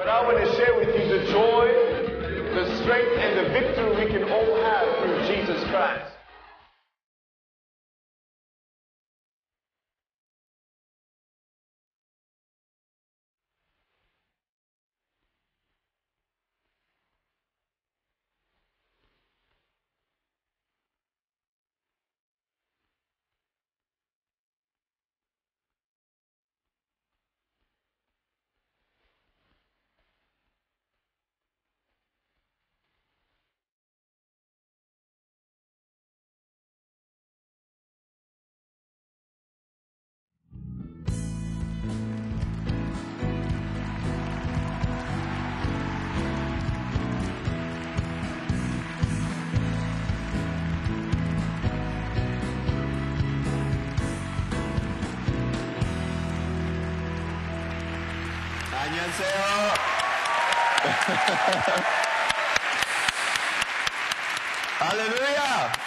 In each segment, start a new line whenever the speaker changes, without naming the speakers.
But I want to share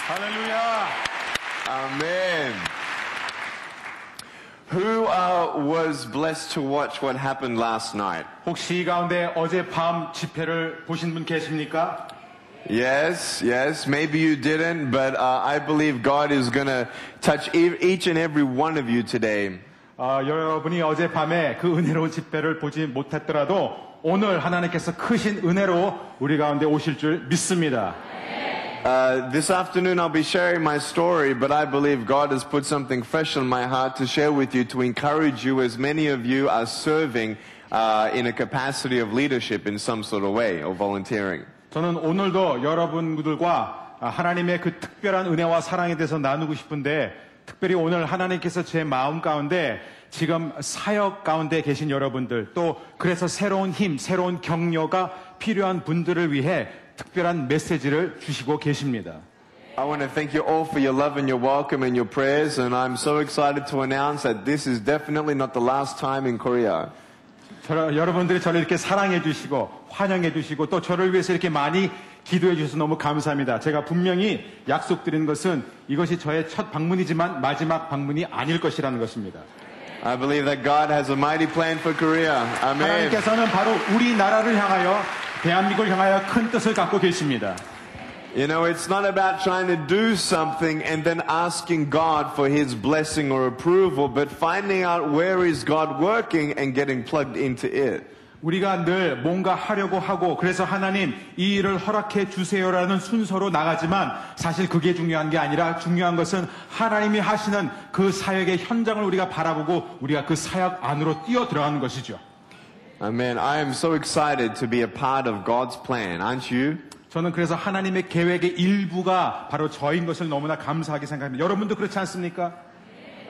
Hallelujah. Amen. Who uh, was blessed to watch what happened last night?
혹시 이 가운데 어젯밤 집회를 보신 분 계십니까?
Yes, yes. Maybe you didn't, but uh, I believe God is going to touch e- each and every one of you today.
아, 여러분이 어젯밤에 그 은혜로운 집회를 보지 못했더라도 오늘 하나님께서 크신 은혜로 우리 가운데 오실 줄 믿습니다.
Uh, this afternoon I'll be sharing my story, but I believe God has put something fresh on my heart to share with you to encourage you as many of you are serving uh, in a capacity of leadership in some sort of way or volunteering.
저는 오늘도 여러분들과 하나님의 그 특별한 은혜와 사랑에 대해서 나누고 싶은데 특별히 오늘 하나님께서 제 마음 가운데 지금 사역 가운데 계신 여러분들 또 그래서 새로운 힘, 새로운 격려가 필요한 분들을 위해 특별한 메시지를 주시고 계십니다.
I want to thank you all for your love and your welcome and your prayers, and I'm so excited to announce that this is definitely not the last time in Korea.
저, 여러분들이 저를 이렇게 사랑해 주시고 환영해 주시고 또 저를 위해서 이렇게 많이 기도해 주셔서 너무 감사합니다. 제가 분명히 약속드린 것은 이것이 저의 첫 방문이지만 마지막 방문이 아닐 것이라는 것입니다.
I believe that God has a mighty plan for Korea. Amen.
하나님께서는 바로 우리나라를 향하여 대한민국을 향하여 큰 뜻을 갖고 계십니다.
You know, it's not about trying to do something and then asking God for His blessing or approval, but finding out where is God working and getting plugged into it.
우리가 늘 뭔가 하려고 하고 그래서 하나님 이 일을 허락해 주세요라는 순서로 나가지만 사실 그게 중요한 게 아니라 중요한 것은 하나님이 하시는 그 사역의 현장을 우리가 바라보고 우리가 그 사역 안으로 뛰어 들어가는 것이죠.
Amen. I am so excited to be a part of God's plan, aren't you?
저는 그래서 하나님의 계획의 일부가 바로 저인 것을 너무나 감사하게 생각합니다. 여러분도 그렇지 않습니까?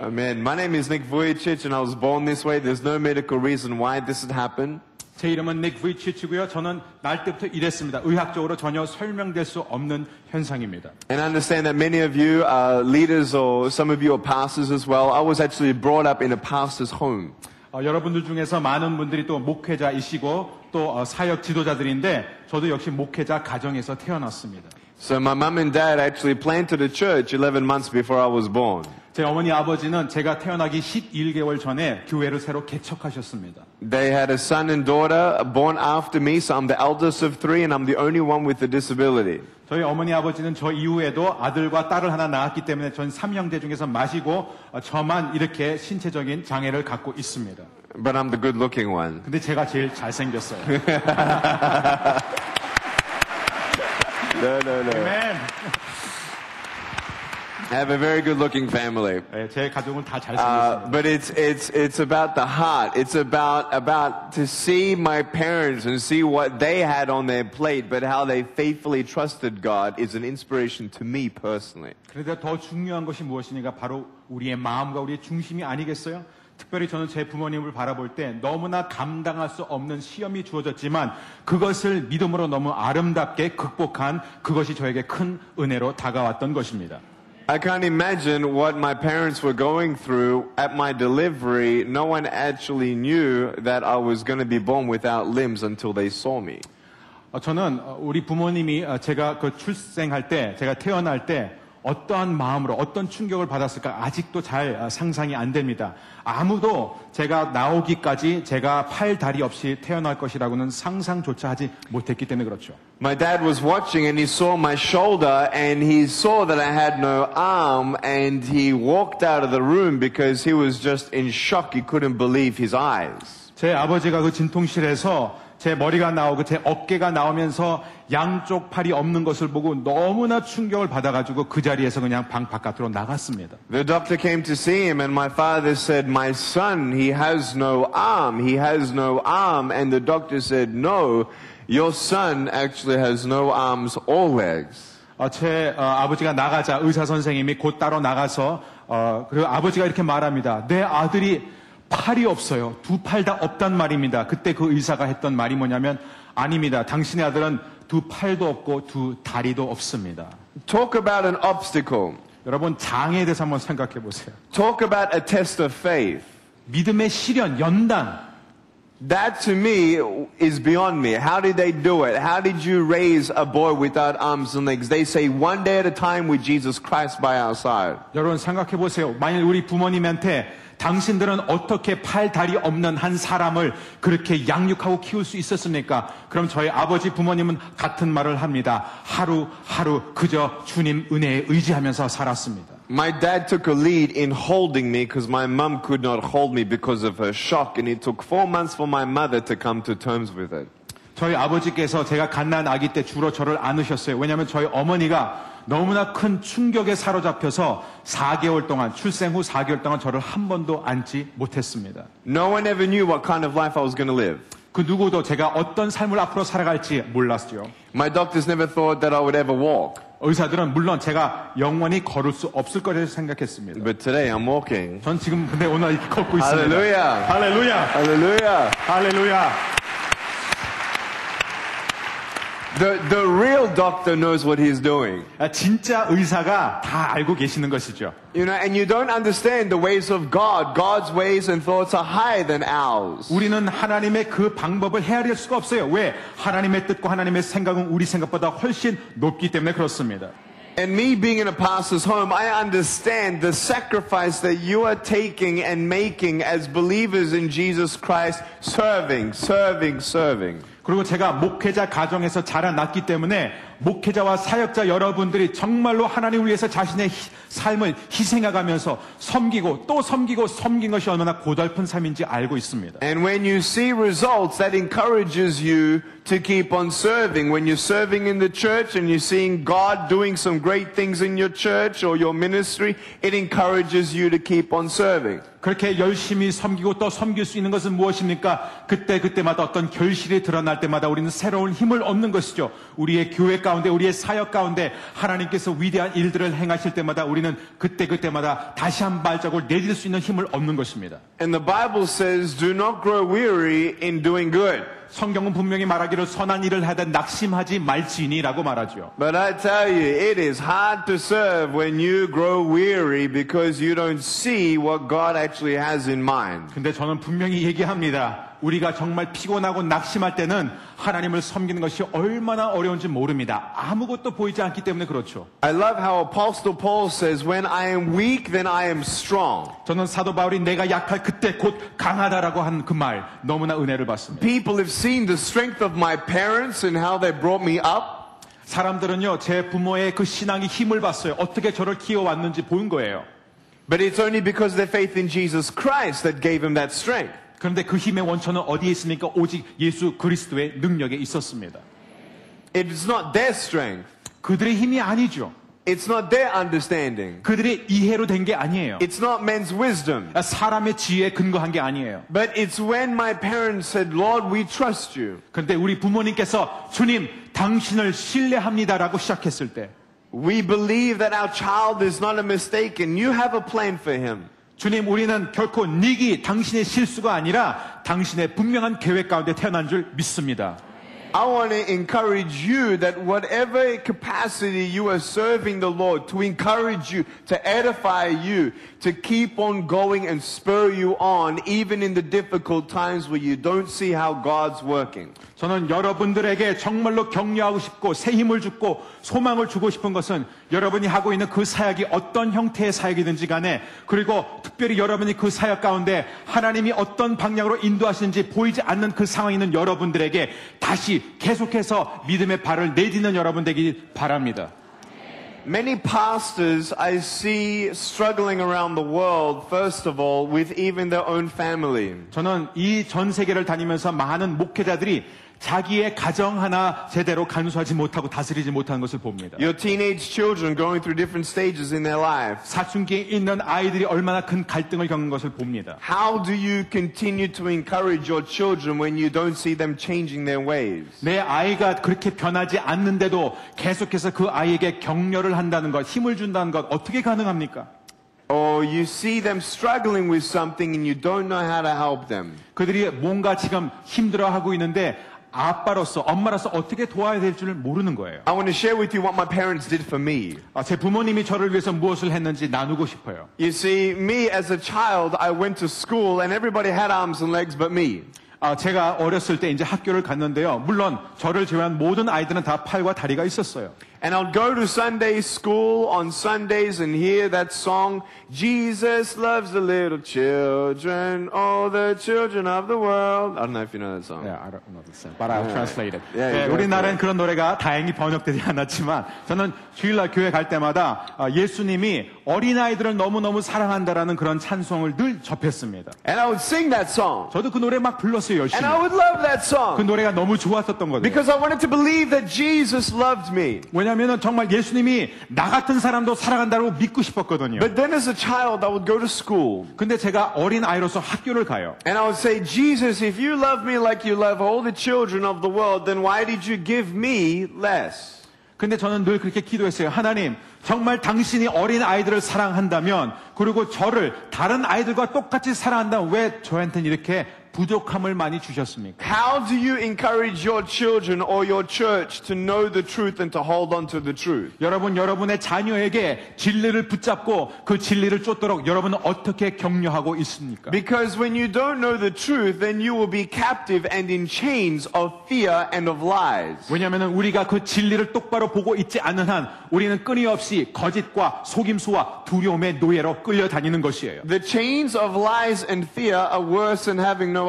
Amen. My name is Nick Vujicic and I was born this way. There's no medical reason why this had happened.
제 이름은 닉 브이치치고요. 저는 날 때부터 이랬습니다. 의학적으로 전혀 설명될 수 없는 현상입니다.
And I understand that many of you are leaders or some of you are pastors as well. I was actually brought up in a pastor's home.
어, 여러분들 중에서 많은 분들이 또 목회자이시고 또 어, 사역 지도자들인데 저도 역시 목회자 가정에서 태어났습니다.
So my mum and dad actually planted a church 11 months before I was born.
제 어머니 아버지는 제가 태어나기 11개월 전에 교회를 새로 개척하셨습니다.
They had a son and daughter born after me, so I'm the eldest of three and I'm the only one with a disability.
저희 어머니 아버지는 저 이후에도 아들과 딸을 하나 낳았기 때문에 전 삼형제 중에서 마시고 어, 저만 이렇게 신체적인 장애를 갖고 있습니다.
But I'm the good looking one.
근데 제가 제일 잘생겼어요.
No, no, no.
아멘.
I have a very good looking family.
네, 제 가족은 다
Uh,
잘생겼습니다.
but it's, it's, it's about the heart. It's about, about to see my parents and see what they had on their plate, but how they faithfully trusted God is an inspiration to me personally.
그런데 더 중요한 것이 무엇이니까 바로 우리의 마음과 우리의 중심이 아니겠어요? 특별히 저는 제 부모님을 바라볼 때 너무나 감당할 수 없는 시험이 주어졌지만 그것을 믿음으로 너무 아름답게 극복한 그것이 저에게 큰 은혜로 다가왔던 것입니다.
I can't imagine what my parents were going through at my delivery. No one actually knew that I was going to be born without limbs until they saw me.
어, 저는 어, 우리 부모님이 어, 제가 그 출생할 때, 제가 태어날 때 어떠한 마음으로 어떤 충격을 받았을까 아직도 잘 어, 상상이 안 됩니다. 아무도 제가 나오기까지 제가 팔 다리 없이 태어날 것이라고는 상상조차 하지 못했기 때문에 그렇죠.
My dad was watching and he saw my shoulder and he saw that I had no arm and he walked out of the room because he was just in shock. He couldn't believe his eyes.
제 아버지가 그 진통실에서 제 머리가 나오고 제 어깨가 나오면서 양쪽 팔이 없는 것을 보고 너무나 충격을 받아가지고 그 자리에서 그냥 방 바깥으로 나갔습니다.
The doctor came to see him and my father said, my son, he has no arm. He has no arm. And the doctor said, no, your son actually has no arms or legs.
어, 제 어, 아버지가 나가자 의사 선생님이 곧 따로 나가서 어, 그리고 아버지가 이렇게 말합니다. 내 아들이 팔이 없어요. 두 팔 다 없단 말입니다. 그때 그 의사가 했던 말이 뭐냐면 아닙니다. 당신의 아들은 두 팔도 없고 두 다리도 없습니다.
Talk about an obstacle.
여러분 장애에 대해서 한번 생각해 보세요.
Talk about a test of faith.
믿음의 시련, 연단.
That to me is beyond me. How did they do it? How did you raise a boy without arms and legs? They say one day at a time with Jesus Christ by our side.
여러분 생각해 보세요. 만일 우리 부모님한테 당신들은 어떻게 팔, 다리 없는 한 사람을 그렇게 양육하고 키울 수 있었습니까? 그럼 저희 아버지 부모님은 같은 말을 합니다. 하루, 하루 그저 주님 은혜에 의지하면서 살았습니다.
My dad took a lead in holding me because my mum could not hold me because of her shock and it took four months for my mother to come to terms with it.
저희 아버지께서 제가 갓난 아기 때 주로 저를 안으셨어요. 왜냐하면 저희 어머니가 너무나 큰 충격에 사로잡혀서 4개월 동안 출생 후 4개월 동안 저를 한 번도 안지 못했습니다.
No one ever knew what kind of life I was going to live.
그 누구도 제가 어떤 삶을 앞으로 살아갈지 몰랐죠.
My doctors never thought that I would ever walk.
의사들은 물론 제가 영원히 걸을 수 없을 거라고 생각했습니다.
But today I'm walking.
전 지금 근데 오늘 이렇게 걷고 있습니다.
Hallelujah.
할렐루야.
Hallelujah.
할렐루야.
The, the real doctor knows what he's doing.
아, 진짜 의사가 다 알고 계시는 것이죠.
You know, and you don't understand the ways of God. God's ways and thoughts are higher than ours.
우리는 하나님의 그 방법을 헤아릴 수가 없어요. 왜? 하나님의 뜻과 하나님의 생각은 우리 생각보다 훨씬 높기 때문에 그렇습니다.
And me being in a pastor's home, I understand the sacrifice that you are taking and making as believers in Jesus Christ, serving, serving, serving.
그리고 제가 목회자 가정에서 자라났기 때문에 목회자와 사역자 여러분들이 정말로 하나님을 위해서 자신의 희- 삶을 희생해가면서 섬기고 또 섬기고 섬긴 것이 얼마나 고달픈 삶인지 알고 있습니다.
And when you see results, that encourages you to keep on serving. When you're serving in the church and you're seeing God doing some great things in your church or your ministry, it encourages you to keep on serving.
그렇게 열심히 섬기고 또 섬길 수 있는 것은 무엇입니까? 그때 그때마다 어떤 결실이 드러날 때마다 우리는 새로운 힘을 얻는 것이죠. 우리의 교회 가 운데 우리의 사역 가운데 하나님께서 위대한 일들을 행하실 때마다 우리는 그때 그때마다 다시 한 발자국을 내딜 수 있는 힘을 얻는 것입니다.
And the Bible says, do not grow weary in doing good.
성경은 분명히 말하기를 선한 일을 하다 낙심하지 말지니라고 말하죠.
But I tell you, it is hard to serve when you grow weary because you don't see what God actually has in mind.
근데 저는 분명히 얘기합니다. 우리가 정말 피곤하고 낙심할 때는 하나님을 섬기는 것이 얼마나 어려운지 모릅니다. 아무것도 보이지 않기 때문에 그렇죠.
I love how Apostle Paul says, when I am weak, then I am strong.
저는 사도 바울이 내가 약할 그때 곧 강하다라고 한 그 말 너무나 은혜를 받습니다.
People have seen the strength of my parents and how they brought me up.
사람들은요, 제 부모의 그 신앙이 힘을 봤어요. 어떻게 저를 키워왔는지 본 거예요.
But it's only because their faith in Jesus Christ that gave him that strength.
그런데 그 힘의 원천은 어디에 있습니까? 오직 예수 그리스도의 능력에 있었습니다.
It's not their strength.
그들의 힘이 아니죠.
It's not their understanding.
그들의 이해로 된 게 아니에요.
It's not men's wisdom.
사람의 지혜에 근거한 게 아니에요.
But it's when my parents said, Lord, we trust you.
그런데 우리 부모님께서 주님, 당신을 신뢰합니다라고 시작했을 때
We believe that our child is not a mistake and you have a plan for him.
주님, 우리는 결코 닉이 당신의 실수가 아니라 당신의 분명한 계획 가운데 태어난 줄 믿습니다.
I want to encourage you that whatever capacity you are serving the Lord, to encourage you, to edify you, to keep on going and spur you on, even in the difficult times where you don't see how God's working.
저는 여러분들에게 정말로 격려하고 싶고 새 힘을 주고 소망을 주고 싶은 것은 여러분이 하고 있는 그 사역이 어떤 형태의 사역이든지 간에 그리고 특별히 여러분이 그 사역 가운데 하나님이 어떤 방향으로 인도하시는지 보이지 않는 그 상황에 있는 여러분들에게 다시 계속해서 믿음의 발을 내딛는 여러분 되기 바랍니다.
Many pastors I see struggling around the world, first of all, with even their own family.
저는 이 전 세계를 다니면서 많은 목회자들이 자기의 가정 하나 제대로 간수하지 못하고 다스리지 못하는 것을 봅니다.
Your teenage children going through different stages in their lives.
사춘기에 있는 아이들이 얼마나 큰 갈등을 겪는 것을 봅니다.
How do you continue to encourage your children when you don't see them changing their ways?
내 아이가 그렇게 변하지 않는데도 계속해서 그 아이에게 격려를 한다는 것, 힘을 준다는 것 어떻게 가능합니까?
Or you see them struggling with something and you don't know how to help them.
그들이 뭔가 지금 힘들어하고 있는데 아빠로서 엄마로서 어떻게 도와야 될 줄 모르는 거예요.
I want to share with you what my parents did for me.
아, 제 부모님이 저를 위해서 무엇을 했는지 나누고 싶어요.
You see, me as a child, I went to school and everybody had arms and legs but me.
아, 제가 어렸을 때 이제 학교를 갔는데요. 물론 저를 제외한 모든 아이들은 다 팔과 다리가 있었어요.
And I'll go to Sunday school on Sundays and hear that song, Jesus loves the little children, all the children of the world. I don't know if you know that song.
Yeah, I don't know the same, but I'll translate it.
Yeah,
네. 우리나라엔 그런 노래가 다행히 번역되지 않았지만 저는 주일날 교회 갈 때마다 아, 예수님이 어린아이들을 너무너무 사랑한다라는 그런 찬송을 늘 접했습니다.
And I would sing that song.
저도 그 노래 막 불렀어요, 열심히.
And I would love that
그
song
노래가 너무 좋았었던 거예요.
because I wanted to believe that Jesus loved me.
왜냐 하면 정말 예수님이 나 같은 사람도 사랑한다고 믿고 싶었거든요.
But then as a child, I would go to school
근데 제가 어린 아이로서 학교를 가요.
and I would say, Jesus, if you love me like you love all the children of the world, then why did you give me less?
근데 저는 늘 그렇게 기도했어요. 하나님, 정말 당신이 어린 아이들을 사랑한다면, 그리고 저를 다른 아이들과 똑같이 사랑한다면 왜 저한테는 이렇게 부족함을 많이 주셨습니까?
How do you encourage your children or your church to know the truth and to hold on to the truth?
여러분, 여러분의 자녀에게 진리를 붙잡고 그 진리를 쫓도록 여러분은 어떻게 격려하고 있습니까?
Because when you don't know the truth, then you will be captive and in chains of fear and of lies.
왜냐하면 우리가 그 진리를 똑바로 보고 있지 않는 한 우리는 끊임없이 거짓과 속임수와 두려움의 노예로 끌려다니는 것이에요.
The chains of lies and fear are worse than having no.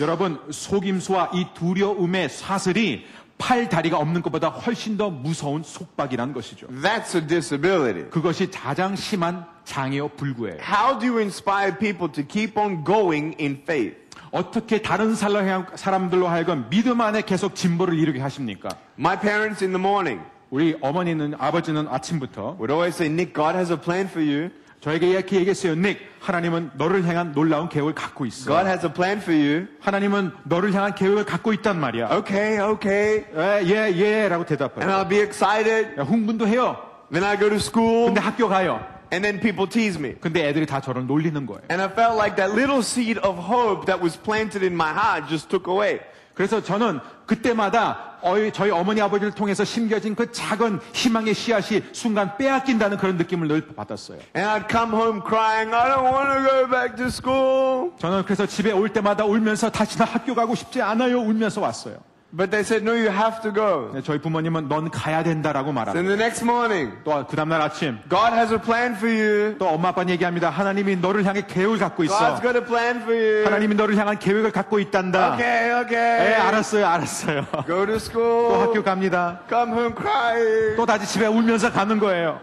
여러분, 속임수와 이 두려움의 사슬이 팔, 다리가 없는 것보다 훨씬 더 무서운 속박이라는 것이죠.
That's a disability.
그것이 가장 심한 장애요 불구예요.
How do you inspire people to keep on going in faith?
어떻게 다른 사람- 사람들로 하여금 믿음 안에 계속 진보를 이루게 하십니까?
My parents in the morning
우리 어머니는 아버지는 아침부터
would always say, Nick, God has a plan for you.
저에게 이렇게 얘기했어요. 닉, 하나님은 너를 향한 놀라운 계획을 갖고 있어.
God has a plan for you.
하나님은 너를 향한 계획을 갖고 있단 말이야.
Okay, okay.
예, 예, 예, 라고
And
대답해요.
I'll be excited.
야, 흥분도 해요.
Then I go to school.
근데 학교 가요.
And then people tease me.
근데 애들이 다 저를 놀리는 거예요.
And I felt like that little seed of hope that was planted in my heart just took away.
그래서 저는 그때마다 저희 어머니 아버지를 통해서 심겨진 그 작은 희망의 씨앗이 순간 빼앗긴다는 그런 느낌을 늘 받았어요.
And I'd come home crying, I don't want to go back to school.
저는 그래서 집에 올 때마다 울면서 다시는 학교 가고 싶지 않아요 울면서 왔어요.
But they said, no, you have to go.
저희 부모님은 넌 가야 된다라고
Then
말합니다.
the next morning,
또 그 다음날 아침
God has a plan for you.
또 엄마 아빠는 얘기합니다. 하나님이 너를 향해 계획을 갖고 있어.
God's got a plan for you.
하나님이 너를 향한 계획을 갖고 있단다.
Okay,
예,
okay.
알았어요, 알았어요.
Go to
또
school.
학교 갑니다.
Come home crying.
또 다시 집에 울면서 가는 거예요.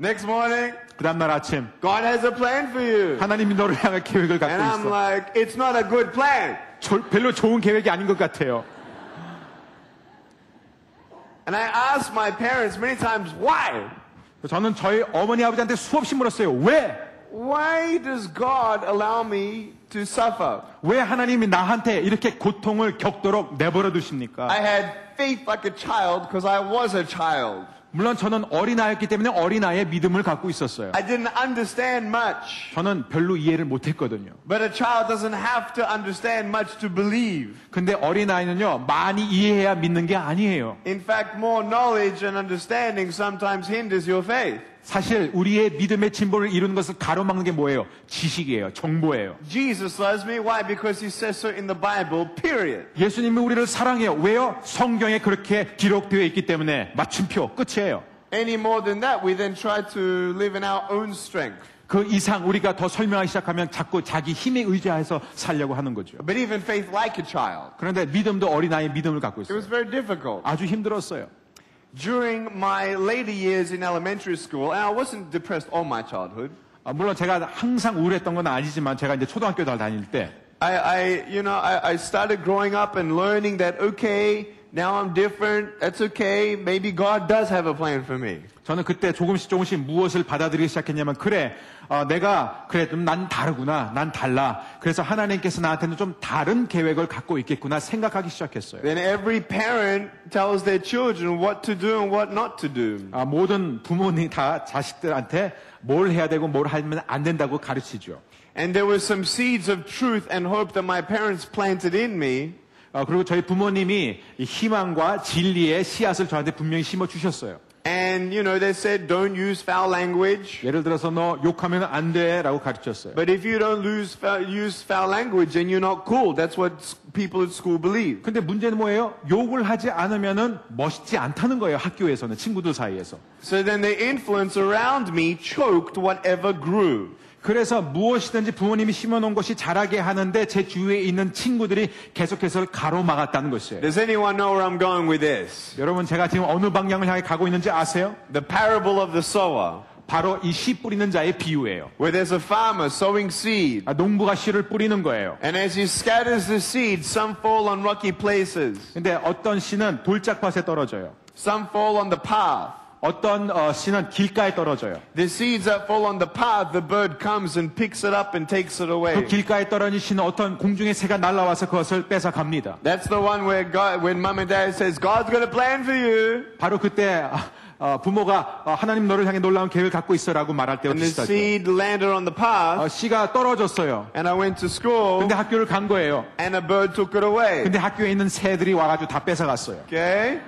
Next morning,
그 다음날 아침
God has a plan for you.
하나님이 너를 향한 계획을 갖고
And I'm
있어.
like, it's not a good plan.
저- 별로 좋은 계획이 아닌 것 같아요.
And I asked my parents many times, why?
저는 저희 어머니 아버지한테 수없이 물었어요. 왜?
Why does God allow me to suffer?
왜 하나님이 나한테 이렇게 고통을 겪도록 내버려 두십니까?
I had faith like a child because I was a child.
물론 저는 어린아이였기 때문에 어린아이의 믿음을 갖고 있었어요.
I didn't understand much.
저는 별로 이해를 못했거든요.
But a child doesn't have to understand much to believe.
근데 어린아이는요, 많이 이해해야 믿는 게 아니에요.
In fact, more knowledge and understanding sometimes hinders your faith.
사실 우리의 믿음의 진보를 이루는 것을 가로막는 게 뭐예요? 지식이에요. 정보예요.
Jesus loves me. Why? Because he says so in the Bible, period.
예수님이 우리를 사랑해요. 왜요? 성경에 그렇게 기록되어 있기 때문에 맞춤표 끝이에요.
Any more than that, we then try to live in our own strength.
그 이상 우리가 더 설명하기 시작하면 자꾸 자기 힘에 의지해서 살려고 하는 거죠.
But even faith like a child,
그런데 믿음도 어린아이의 믿음을 갖고
it
있어요.
was very difficult.
아주 힘들었어요.
During my later years in elementary school, and I wasn't depressed all my childhood.
아, 물론 제가 항상 우울했던 건 아니지만 제가 이제 초등학교 다닐 때
I, I you know, I, I started growing up and learning that, okay, now I'm different. That's okay. Maybe God does have a plan for me.
저는 그때 조금씩 조금씩 무엇을 받아들이기 시작했냐면 그래 어, 내가 그래 좀 난 다르구나 난 달라 그래서 하나님께서 나한테는 좀 다른 계획을 갖고 있겠구나 생각하기 시작했어요.
Then every parent tells their children what to do and what not to do.
아, 모든 부모님 다 자식들한테 뭘 해야 되고 뭘 하면 안 된다고 가르치죠.
And there were some seeds of truth and hope that my parents planted in me.
아, 그리고 저희 부모님이 이 희망과 진리의 씨앗을 저한테 분명히 심어 주셨어요.
And, you know, they said, don't use foul language.
예를 들어서 너 욕하면 안 돼라고 가르쳤어요.
But if you don't lose, foul, use foul language, then you're not cool. That's what people at school believe.
근데 문제는 뭐예요? 욕을 하지 않으면은 멋있지 않다는 거예요. 학교에서는 친구들 사이에서.
So then the influence around me choked whatever grew.
그래서 무엇이든지 부모님이 심어놓은 것이 자라게 하는데 제 주위에 있는 친구들이 계속해서 가로막았다는 것이에요.
Does anyone know where I'm going with this?
여러분 제가 지금 어느 방향을 향해 가고 있는지 아세요?
The parable of the sower,
바로 이 씨 뿌리는 자의 비유예요.
where there's a farmer sowing seed.
아, 농부가 씨를 뿌리는 거예요.
And as he scatters the seed, some fall on rocky places,
근데 어떤 씨는 돌짝밭에 떨어져요.
some fall on the path.
어떤 어, 씨는 길가에 떨어져요.
The seeds that fall on the path, the bird comes and picks it up and takes it away.
그 길가에 떨어진 씨는 어떤 공중의 새가 날아와서 그것을 뺏어 갑니다.
That's the one where God, when mom and dad says, God's got a plan for you.
바로 그때 아, 어, 부모가 어, 하나님 너를 향해 놀라운 계획을 갖고 있어라고 말할 때와
And the
비슷하죠.
seed landed on the path,
어, 씨가 떨어졌어요.
and I went to school,
근데 학교를 간 거예요.
and a bird took it away.
근데 학교에 있는 새들이 와가지고 다 뺏어갔어요.
Okay?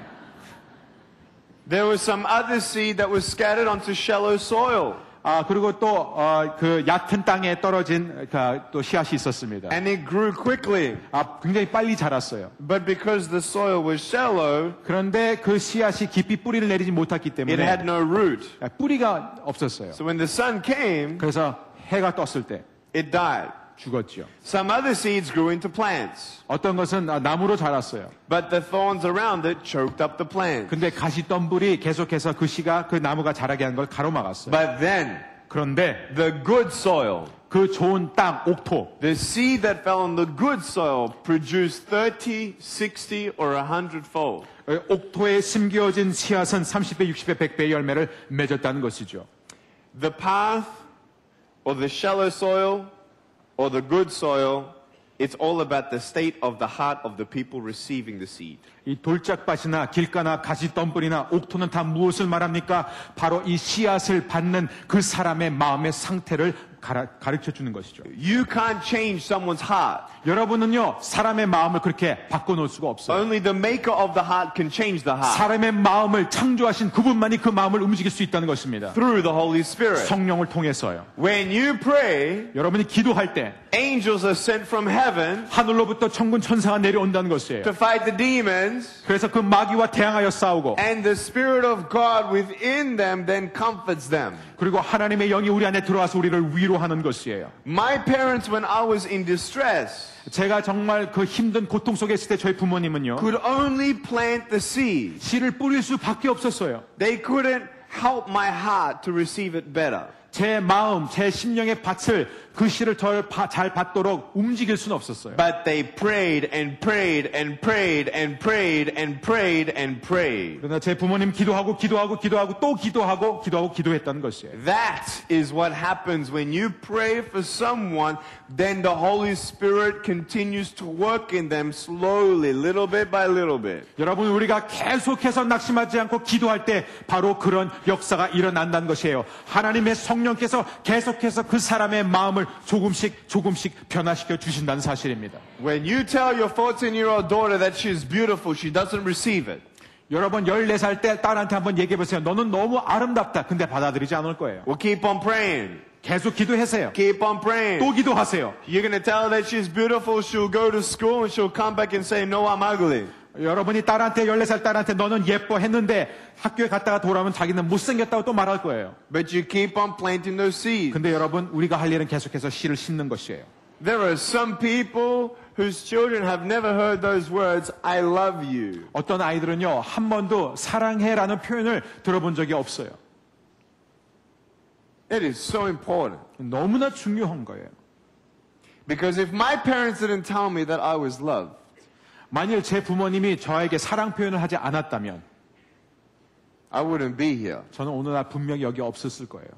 There was some other seed that was scattered onto shallow soil,
아 그리고 또그 얕은 땅에 떨어진 그, 또 씨앗이 있었습니다.
and it grew quickly.
아 굉장히 빨리 자랐어요.
But because the soil was shallow,
그런데 그 씨앗이 깊이 뿌리를 내리지 못했기
it had
때문에
no root.
아, 뿌리가 없었어요.
So when the sun came,
그래서 해가 떴을 때
it died.
죽었죠.
Some other seeds grew into plants,
어떤 것은 아, 나무로 자랐어요.
but the thorns around it choked up the plant.
근데 가시덤불이 계속해서 그 씨가 그 나무가 자라게 한 걸 가로막았어요.
But then,
그런데
the good soil,
그 좋은 땅, 옥토,
the seed that fell on the good soil produced 30, 60, or 100 fold.
어, 옥토에 심겨진 씨앗은 30배, 60배, 100배의 열매를 맺었다는 것이죠.
The path, or the shallow soil, or the good soil, it's all about the state of the heart of the people receiving the seed.
이 돌짝밭이나 길가나 가시덤불이나 옥토는 다 무엇을 말합니까? 바로 이 씨앗을 받는 그 사람의 마음의 상태를 가르쳐 주는 것이죠.
You can't change someone's heart.
여러분은요, 사람의 마음을 그렇게 바꿔놓을 수가 없어요.
Only the maker of the heart can change the heart
사람의 마음을 창조하신 그분만이 그 마음을 움직일 수 있다는 것입니다.
through the Holy Spirit.
성령을 통해서요.
When you pray,
여러분이 기도할 때
angels are sent from heaven
하늘로부터 천군 천사가 내려온다는 것이에요.
to fight the demons,
그래서 그 마귀와 대항하여 싸우고
and the Spirit of God within them then comforts them.
그리고 하나님의 영이 우리 안에 들어와서 우리를 위로하는 것이에요.
My parents, when I was in distress,
제가 정말 그 힘든 고통 속에 있을 때 저희 부모님은요.
could only plant the seed.
씨를 뿌릴 수밖에 없었어요.
They couldn't help my heart to receive it better.
제 마음, 제 심령의 밭을 그 씨를 덜 바- 잘 받도록 움직일 수는 없었어요.
But they prayed and prayed and prayed and prayed and prayed and prayed.
그러나 제 부모님 기도하고 기도하고 기도하고 또 기도하고 기도하고 기도했다는 것이에요.
That is what happens when you pray for someone, then the Holy Spirit continues to work in them slowly, little bit by little bit.
여러분 우리가 계속해서 낙심하지 않고 기도할 때 바로 그런 역사가 일어난다는 것이에요. 하나님의 성령 께서 계속해서 그 사람의 마음을 조금씩 조금씩 변화시켜 주신다는 사실입니다.
When you tell your 14 year old daughter that she's beautiful, she doesn't receive it.
여러분 14살 때 딸한테 한번 얘기해 보세요. 너는 너무 아름답다. 근데 받아들이지 않을 거예요.
Well, keep on praying.
계속 기도하세요.
Keep on praying.
또 기도하세요.
You're to tell her that she's beautiful. She'll go to school and she'll come back and say, no, I'm ugly.
여러분이 딸한테 14살 딸한테 너는 예뻐 했는데 학교에 갔다가 돌아오면 자기는 못생겼다고 또 말할 거예요.
But you keep on planting those seeds.
근데 여러분 우리가 할 일은 계속해서 씨를 심는 것이에요.
There are some people whose children have never heard those words, I love you.
어떤 아이들은요 한 번도 사랑해라는 표현을 들어본 적이 없어요.
It is so important.
너무나 중요한 거예요.
Because if my parents didn't tell me that I was loved,
만일 제 부모님이 저에게 사랑 표현을 하지 않았다면
I wouldn't be here.
저는 오늘날 분명히 여기 없었을 거예요.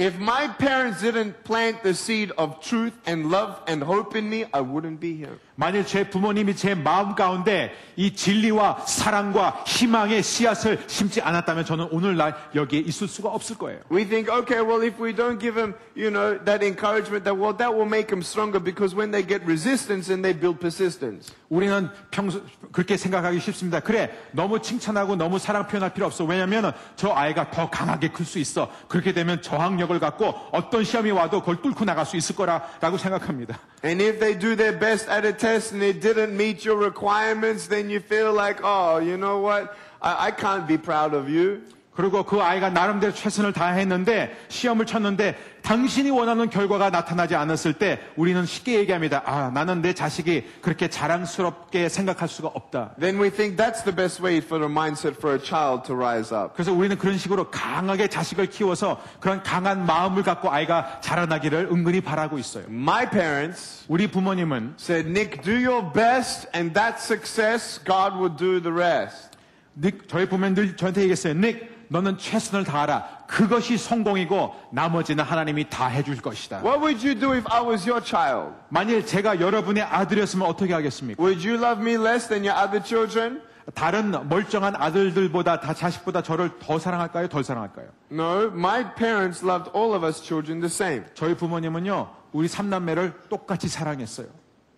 If my parents didn't plant the seed of truth and love and hope in me, I wouldn't be here.
만일 제 부모님이 제 마음 가운데 이 진리와 사랑과 희망의 씨앗을 심지 않았다면 저는 오늘날 여기에 있을 수가 없을 거예요.
We think, okay, well, if we don't give them, you know, that encouragement, that well, that will make them stronger because when they get resistance and they build persistence.
우리는 평소 그렇게 생각하기 쉽습니다. 그래 너무 칭찬하고 너무 사랑 표현할 필요 없어. 왜냐하면 저 아이가 더 강하게 클 수 있어. 그렇게 되면 저항력을 갖고 어떤 시험이 와도 그걸 뚫고 나갈 수 있을 거라라고 생각합니다.
And if they do their best at a test and it didn't meet your requirements, then you feel like, oh, you know what? I, I can't be proud of you.
그리고 그 아이가 나름대로 최선을 다했는데 시험을 쳤는데 당신이 원하는 결과가 나타나지 않았을 때 우리는 쉽게 얘기합니다. 아, 나는 내 자식이 그렇게 자랑스럽게 생각할 수가 없다.
Then we think that's the best way for the mindset for a child to rise up.
그래서 우리는 그런 식으로 강하게 자식을 키워서 그런 강한 마음을 갖고 아이가 자라나기를 은근히 바라고 있어요.
My parents
우리 부모님은
said, Nick, do your best and that success, God will do the rest.
닉, 저희 부모님 늘 저한테 얘기했어요. 닉, 너는 최선을 다하라. 그것이 성공이고 나머지는 하나님이 다 해줄 것이다.
What would you do if I was your child?
만일 제가 여러분의 아들이었으면 어떻게 하겠습니까?
Would you love me less than your other children?
다른 멀쩡한 아들들보다 다 자식보다 저를 더 사랑할까요? 덜 사랑할까요?
No, my parents loved all of us children the same.
저희 부모님은요, 우리 삼남매를 똑같이 사랑했어요.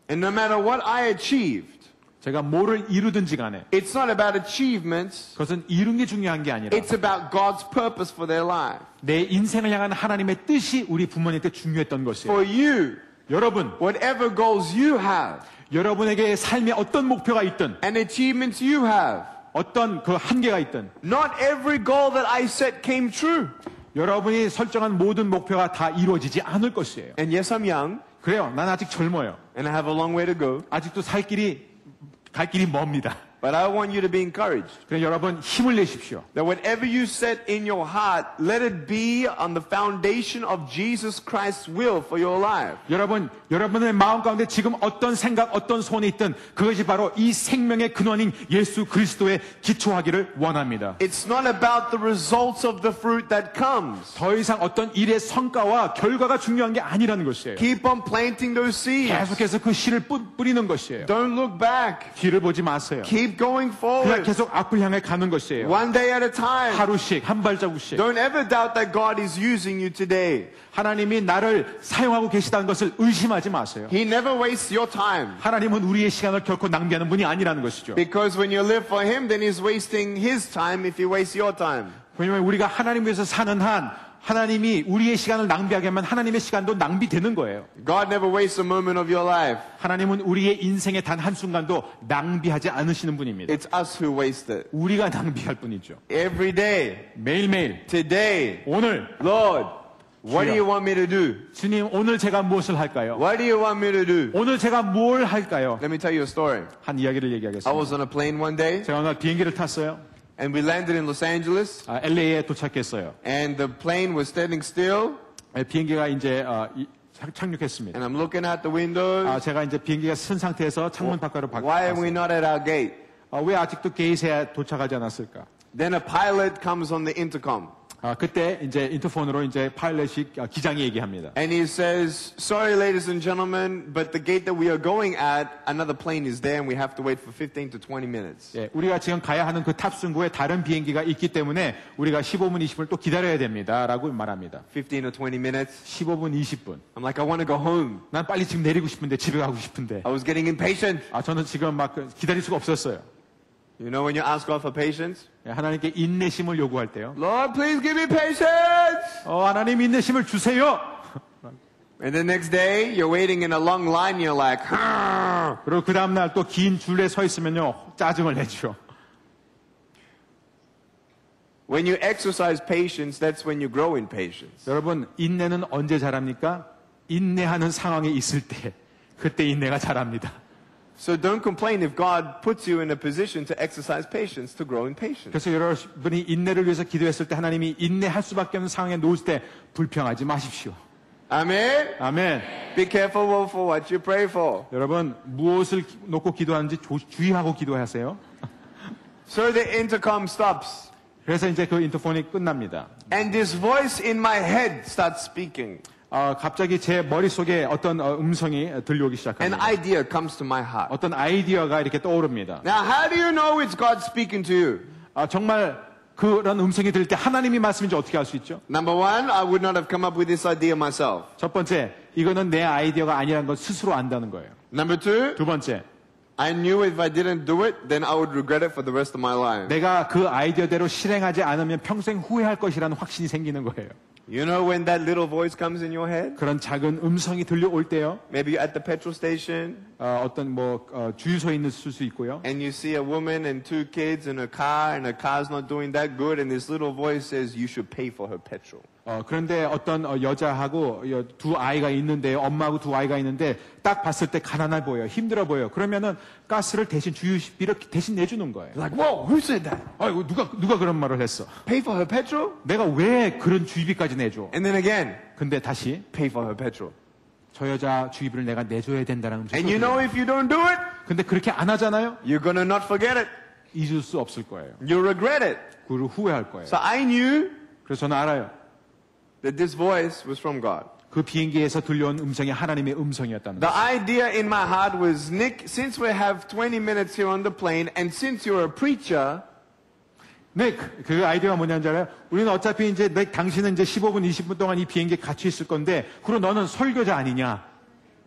And no matter what I achieved,
제가 뭐를 이루든지 간에
it's not about achievements,
그것은 이룬 게 중요한 게 아니라
it's about God's purpose for their life.
내 인생을 향한 하나님의 뜻이 우리 부모님께 중요했던 것이에요.
For you,
여러분,
whatever goals you have
여러분에게 삶에 어떤 목표가 있든
and achievements you have,
어떤 그 한계가 있든
not every goal that I set came true.
여러분이 설정한 모든 목표가 다 이루어지지 않을 것이에요.
And yes, I'm young
그래요. 난 아직 젊어요.
and I have a long way to go,
아직도 살 길이 갈 길이 멉니다.
But I want you to be encouraged.
여러분 힘을 내십시오.
That whatever you set in your heart, let it be on the foundation of Jesus Christ's will for your life.
여러분, 여러분의 마음 가운데 지금 어떤 생각, 어떤 소원이 있든 그것이 바로 이 생명의 근원인 예수 그리스도에 기초하기를 원합니다.
It's not about the results of the fruit that comes.
더 이상 어떤 일의 성과와 결과가 중요한 게 아니라는 것이에요.
Keep on planting those seeds.
계속해서 그 씨를 뿌- 뿌리는 것이에요.
Don't look back.
뒤를 보지 마세요.
Keep going
그냥
forward.
계속 앞을 향해 가는 것이에요.
One day at a time.
하루씩, 한 발자국씩.
Don't ever doubt that God is using you today.
하나님이 나를 사용하고 계시다는 것을 의심하지 마세요.
He never wastes your time.
하나님은 우리의 시간을 결코 낭비하는 분이 아니라는 것이죠.
Because when you live for Him, then He's wasting His time if you waste your time.
왜냐하면 우리가 하나님 위해서 사는 한 하나님이 우리의 시간을 낭비하게 하면 하나님의 시간도 낭비되는 거예요.
God never wastes a moment of your life.
하나님은 우리의 인생의 단 한 순간도 낭비하지 않으시는 분입니다.
It's us who waste it.
우리가 낭비할 뿐이죠.
Every day,
매일매일
today,
오늘
Lord, what do you want me to do?
주님 오늘 제가 무엇을 할까요?
What do you want me to do?
오늘 제가 뭘 할까요?
Let me tell you a story.
한 이야기를
I
얘기하겠습니다.
was on a plane one day
제가 오늘 비행기를 탔어요.
and we landed in Los Angeles
아, LA에 도착했어요.
and the plane was standing still
네, 비행기가 이제 어, 이- 착- 착륙했습니다.
and I'm looking out the windows.
아, 제가 이제 비행기가 쓴 상태에서 창문 밖으로 바-
Why are we
봤어요.
not at our gate?
아, 왜 아직도 게이트에 도착하지 않았을까?
Then a pilot comes on the intercom
아, 그때 이제 인터폰으로 이제 파일럿이 아, 기장이 얘기합니다.
and he says, Sorry, ladies and gentlemen, but the gate that we are going at, another plane is there and we have to wait for 15 to 20 minutes.
예, 우리가 지금 가야 하는 그 탑승구에 다른 비행기가 있기 때문에 우리가 15분, 20분 또 기다려야 됩니다. 라고 말합니다.
15 or 20 minutes.
15분, 20분.
I'm like, I want to go home.
난 빨리 지금 내리고 싶은데 집에 가고 싶은데.
I was getting impatient.
아, 저는 지금 막 그- 기다릴 수가 없었어요.
You know when you ask God for patience?
예, 하나님께 인내심을 요구할 때요.
Lord, please give me patience.
어, 하나님 인내심을 주세요.
And the next day, you're waiting in a long line, you're like, "Huh."
그리고 그 다음 날 또 긴 줄에 서 있으면요. 짜증을 내죠.
when you exercise patience, that's when you grow in patience.
여러분, 인내는 언제 자랍니까? 인내하는 상황에 있을 때. 그때 인내가 자랍니다.
So don't complain if God puts you in a position to exercise patience, to grow in patience.
그래서 여러분이 인내를 위해서 기도했을 때 하나님이 인내할 수밖에 없는 상황에 놓을 때 불평하지 마십시오.
Amen.
아멘.
Be careful for what you pray for.
여러분, 무엇을 기- 놓고 기도하는지 조- 주의하고 기도하세요.
So the intercom stops.
그래서 이제 그 인터폰이 끝납니다.
And this voice in my head starts speaking.
어, 갑자기 제 머릿속에 어떤 어, 음성이 들려오기
An
시작합니다.
idea comes to my heart.
어떤 아이디어가 이렇게 떠오릅니다.
Now, how do you know it's God speaking to you?
아, 정말 그런 음성이 들릴 때 하나님이 말씀인지 어떻게 알 수 있죠?
Number one, I would not have come up with this idea myself.
첫 번째, 이거는 내 아이디어가 아니라는 걸 스스로 안다는 거예요.
Number two,
두 번째,
I knew if I didn't do it, then I would regret it for the rest of my life.
내가 그 아이디어대로 실행하지 않으면 평생 후회할 것이라는 확신이 생기는 거예요.
You know when that little voice comes in your head?
그런 작은 음성이 들려올 때요.
Maybe you're at the petrol station
어, 떤 뭐, 어, 주유소에 있을 수 있고요.
and you see a woman and two kids in a car and the car's not doing that good and this little voice says you should pay for her petrol.
어, 그런데 어떤 어, 여자하고 여- 두 아이가 있는데 엄마하고 두 아이가 있는데 딱 봤을 때 가난해 보여 힘들어 보여 그러면은 가스를 대신 주유비를 대신 내주는 거예요.
Like, whoa, who said that?
아이고 누가 누가 그런 말을 했어?
Pay for her petrol?
내가 왜 그런 주유비까지 내줘?
And then again,
근데 다시
pay for her petrol.
저 여자 주유비를 내가 내줘야 된다는.
And you know if you don't do it,
근데 그렇게 안 하잖아요?
you're gonna not forget it.
잊을 수 없을 거예요.
You'll regret it.
그를 후회할 거예요.
So I knew
그래서 저는 알아요.
That this voice was from God.
그 비행기에서 들려온 음성이 하나님의 음성이었다는
The
거.
idea in my heart was, Nick, since we have 20 minutes here on the plane, and since you're a preacher,
네, 그, 그 아이디어가 뭐냐는 알아요? 우리는 어차피 이제 내, 당신은 이제 15분, 20분 동안 이 비행기에 갇혀 있을 건데, 그리고 너는 설교자 아니냐?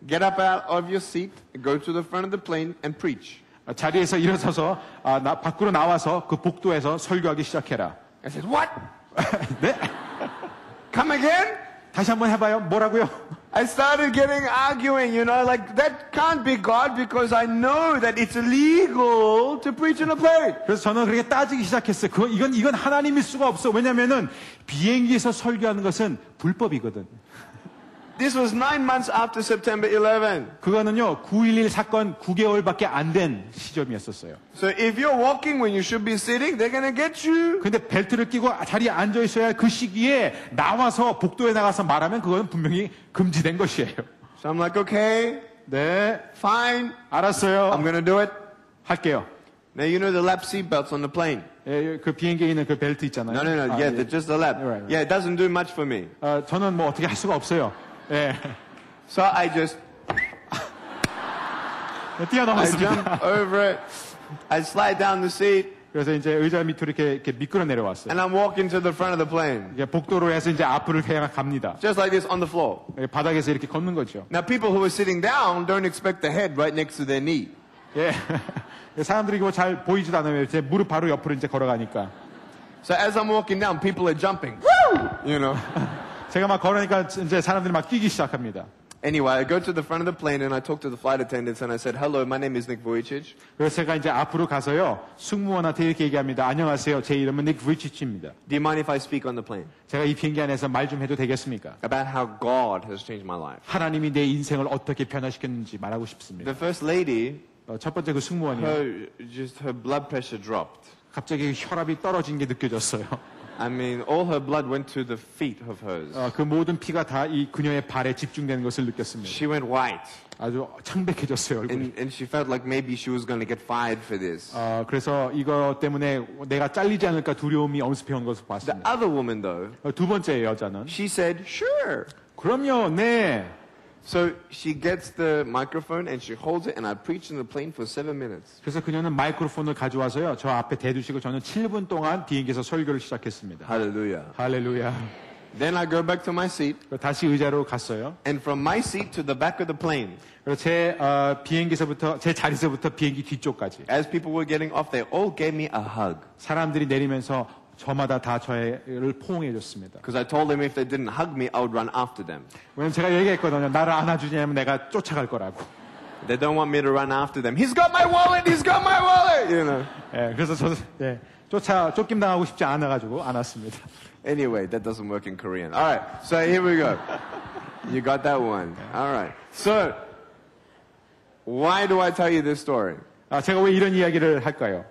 get up out of your seat, go to the front of the plane, and preach.
아, 자리에서 일어서서 아, 나, 밖으로 나와서 그 복도에서 설교하기 시작해라.
I said, what?
네?
Come again?
다시 한번 해봐요. 뭐라고요?
I started getting arguing, you know, like that can't be God because I know that it's illegal to preach in a plane.
그래서 저는 그렇게 따지기 시작했어요. 그, 이건, 이건 하나님일 수가 없어. 왜냐면은 비행기에서 설교하는 것은 불법이거든.
This was nine months after September 11.
그거는요, 9.11 사건 9개월밖에 안 된 시점이었었어요.
So if you're walking when you should be sitting, they're gonna get you.
근데 벨트를 끼고 자리에 앉아 있어야 할 그 시기에 나와서 복도에 나가서 말하면 그거는 분명히 금지된 것이에요.
So I'm like, okay,
네,
fine,
알았어요.
I'm gonna do it.
할게요.
Now you know the lap seat belts on the plane.
예, 그 비행기에 있는 그 벨트 있잖아요.
No, no, no.
아,
yeah,
예.
just the lap.
Right, right.
Yeah, it doesn't do much for me.
어, 저는 뭐 어떻게 할 수가 없어요. 예.
So I just, I
뛰어넘었습니다.
jump over it. I slide down the seat
그래서 이제 의자 밑으로 이렇게, 이렇게 미끄러 내려왔어요.
and I'm walking to the front of the plane.
이게 복도로 해서 이제 앞으로 그냥 갑니다.
Just like this on the floor.
예, 바닥에서 이렇게 걷는 거죠.
Now people who are sitting down don't expect the head right next to their knee.
예. 사람들이 이거 잘 보이지도 않아요. 제 무릎 바로 옆으로 이제 걸어가니까.
So as I'm walking down, people are jumping. Woo! You know.
제가 막 걸으니까 이제 사람들이 막 뛰기 시작합니다.
Anyway, I go to the front of the plane and I talk to the flight attendants and I said, hello, my name is Nick Vujicic.
그래서 제가 이제 앞으로 가서요. 승무원한테 이렇게 얘기합니다. 안녕하세요. 제 이름은 닉 브리치치입니다.
Do you mind if I speak on the plane?
제가 이 비행기 안에서 말 좀 해도 되겠습니까?
About how God has changed my life.
하나님이 내 인생을 어떻게 변화시켰는지 말하고 싶습니다.
The first lady,
어, 첫 번째 그 승무원이요.
her, just her blood pressure dropped.
갑자기 혈압이 떨어진 게 느껴졌어요.
I mean, all her blood went to the feet of hers.
어, 그 모든 피가 다 이 그녀의 발에 집중되는 것을 느꼈습니다.
She went white
아주 창백해졌어요, 얼굴이.
and, and she felt like maybe she was going to get fired for this.
어, 그래서 이거 때문에 내가 잘리지 않을까 두려움이 엄습해 온 것을
The
봤습니다.
other woman though,
어, 두 번째 여자는
she said, sure.
그럼요, 네.
So she gets the microphone and she holds it and I preach in the plane for seven minutes.
그래서 그녀는 마이크로폰을 가져와서요. 저 앞에 대두시고 저는 7분 동안 비행기에서 설교를 시작했습니다.
Hallelujah.
할렐루야.
Then I go back to my seat,
그리고 다시 의자로 갔어요.
and from my seat to the back of the plane,
그리고 제 어, 비행기서부터 제 자리서부터 비행기 뒤쪽까지
as people were getting off, they all gave me a hug.
사람들이 내리면서 저마다 다 저를 포옹해 줬습니다.
Because I told them if they didn't hug me, I would run after them.
왜냐면 제가 얘기했거든요. 나를 안아주냐면 내가 쫓아갈 거라고.
They don't want me to run after them. He's got my wallet! He's got my wallet! You know.
예, 그래서 저도 예, 쫓아 쫓김 당하고 싶지 않아가지고 안 왔습니다.
Anyway, that doesn't work in Korean. All right, so here we go. You got that one. All right. So, why do I tell you this story?
아, 제가 왜 이런 이야기를 할까요?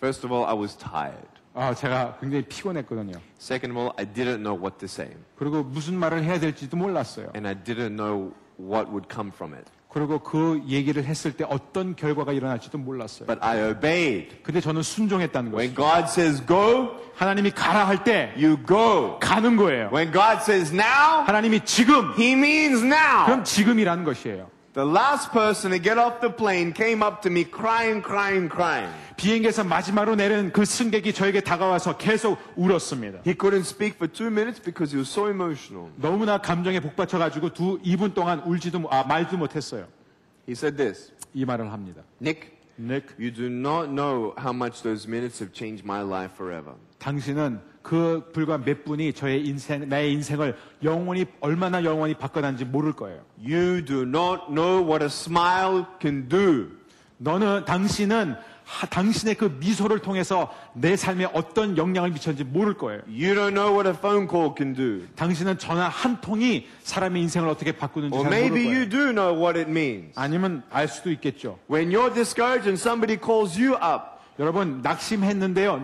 First of all, I was tired.
아, 제가 굉장히 피곤했거든요.
Second of all, I didn't know what to say.
그리고 무슨 말을 해야 될지도 몰랐어요.
And I didn't know what would come from it.
그리고 그 얘기를 했을 때 어떤 결과가 일어날지도 몰랐어요.
But I obeyed.
근데 저는 순종했다는
When
거예요.
God says go,
하나님이 가라 할 때
you go.
가는 거예요.
When God says now,
하나님이 지금
He means now.
그럼 지금이라는 것이에요.
The last person to get off the plane came up to me crying, crying, crying.
비행기에서 마지막으로 내린 그 승객이 저에게 다가와서 계속 울었습니다.
He couldn't speak for two minutes because he was so emotional.
너무나 감정에 복받쳐 가지고 두 2분 동안 울지도 못- 아, 말도 못했어요.
He said this
이 말을 합니다.
Nick,
닉,
you do not know how much those minutes have changed my life forever.
당신은 그 불과 몇 분이 저의 인생, 나의 인생을 영원히 얼마나 영원히 바꿔놨는지 모를 거예요.
You do not know what a smile can do.
너는 당신은 하- 당신의 그 미소를 통해서 내 삶에 어떤 영향을 미쳤는지 모를 거예요.
You don't know what a phone call can do.
당신은 전화 한 통이 사람의 인생을 어떻게 바꾸는지
Or
잘 모를
maybe you
거예요.
do know what it means.
아니면 알 수도 있겠죠.
When you're discouraged and somebody calls you up,
여러분 낙심했는데요.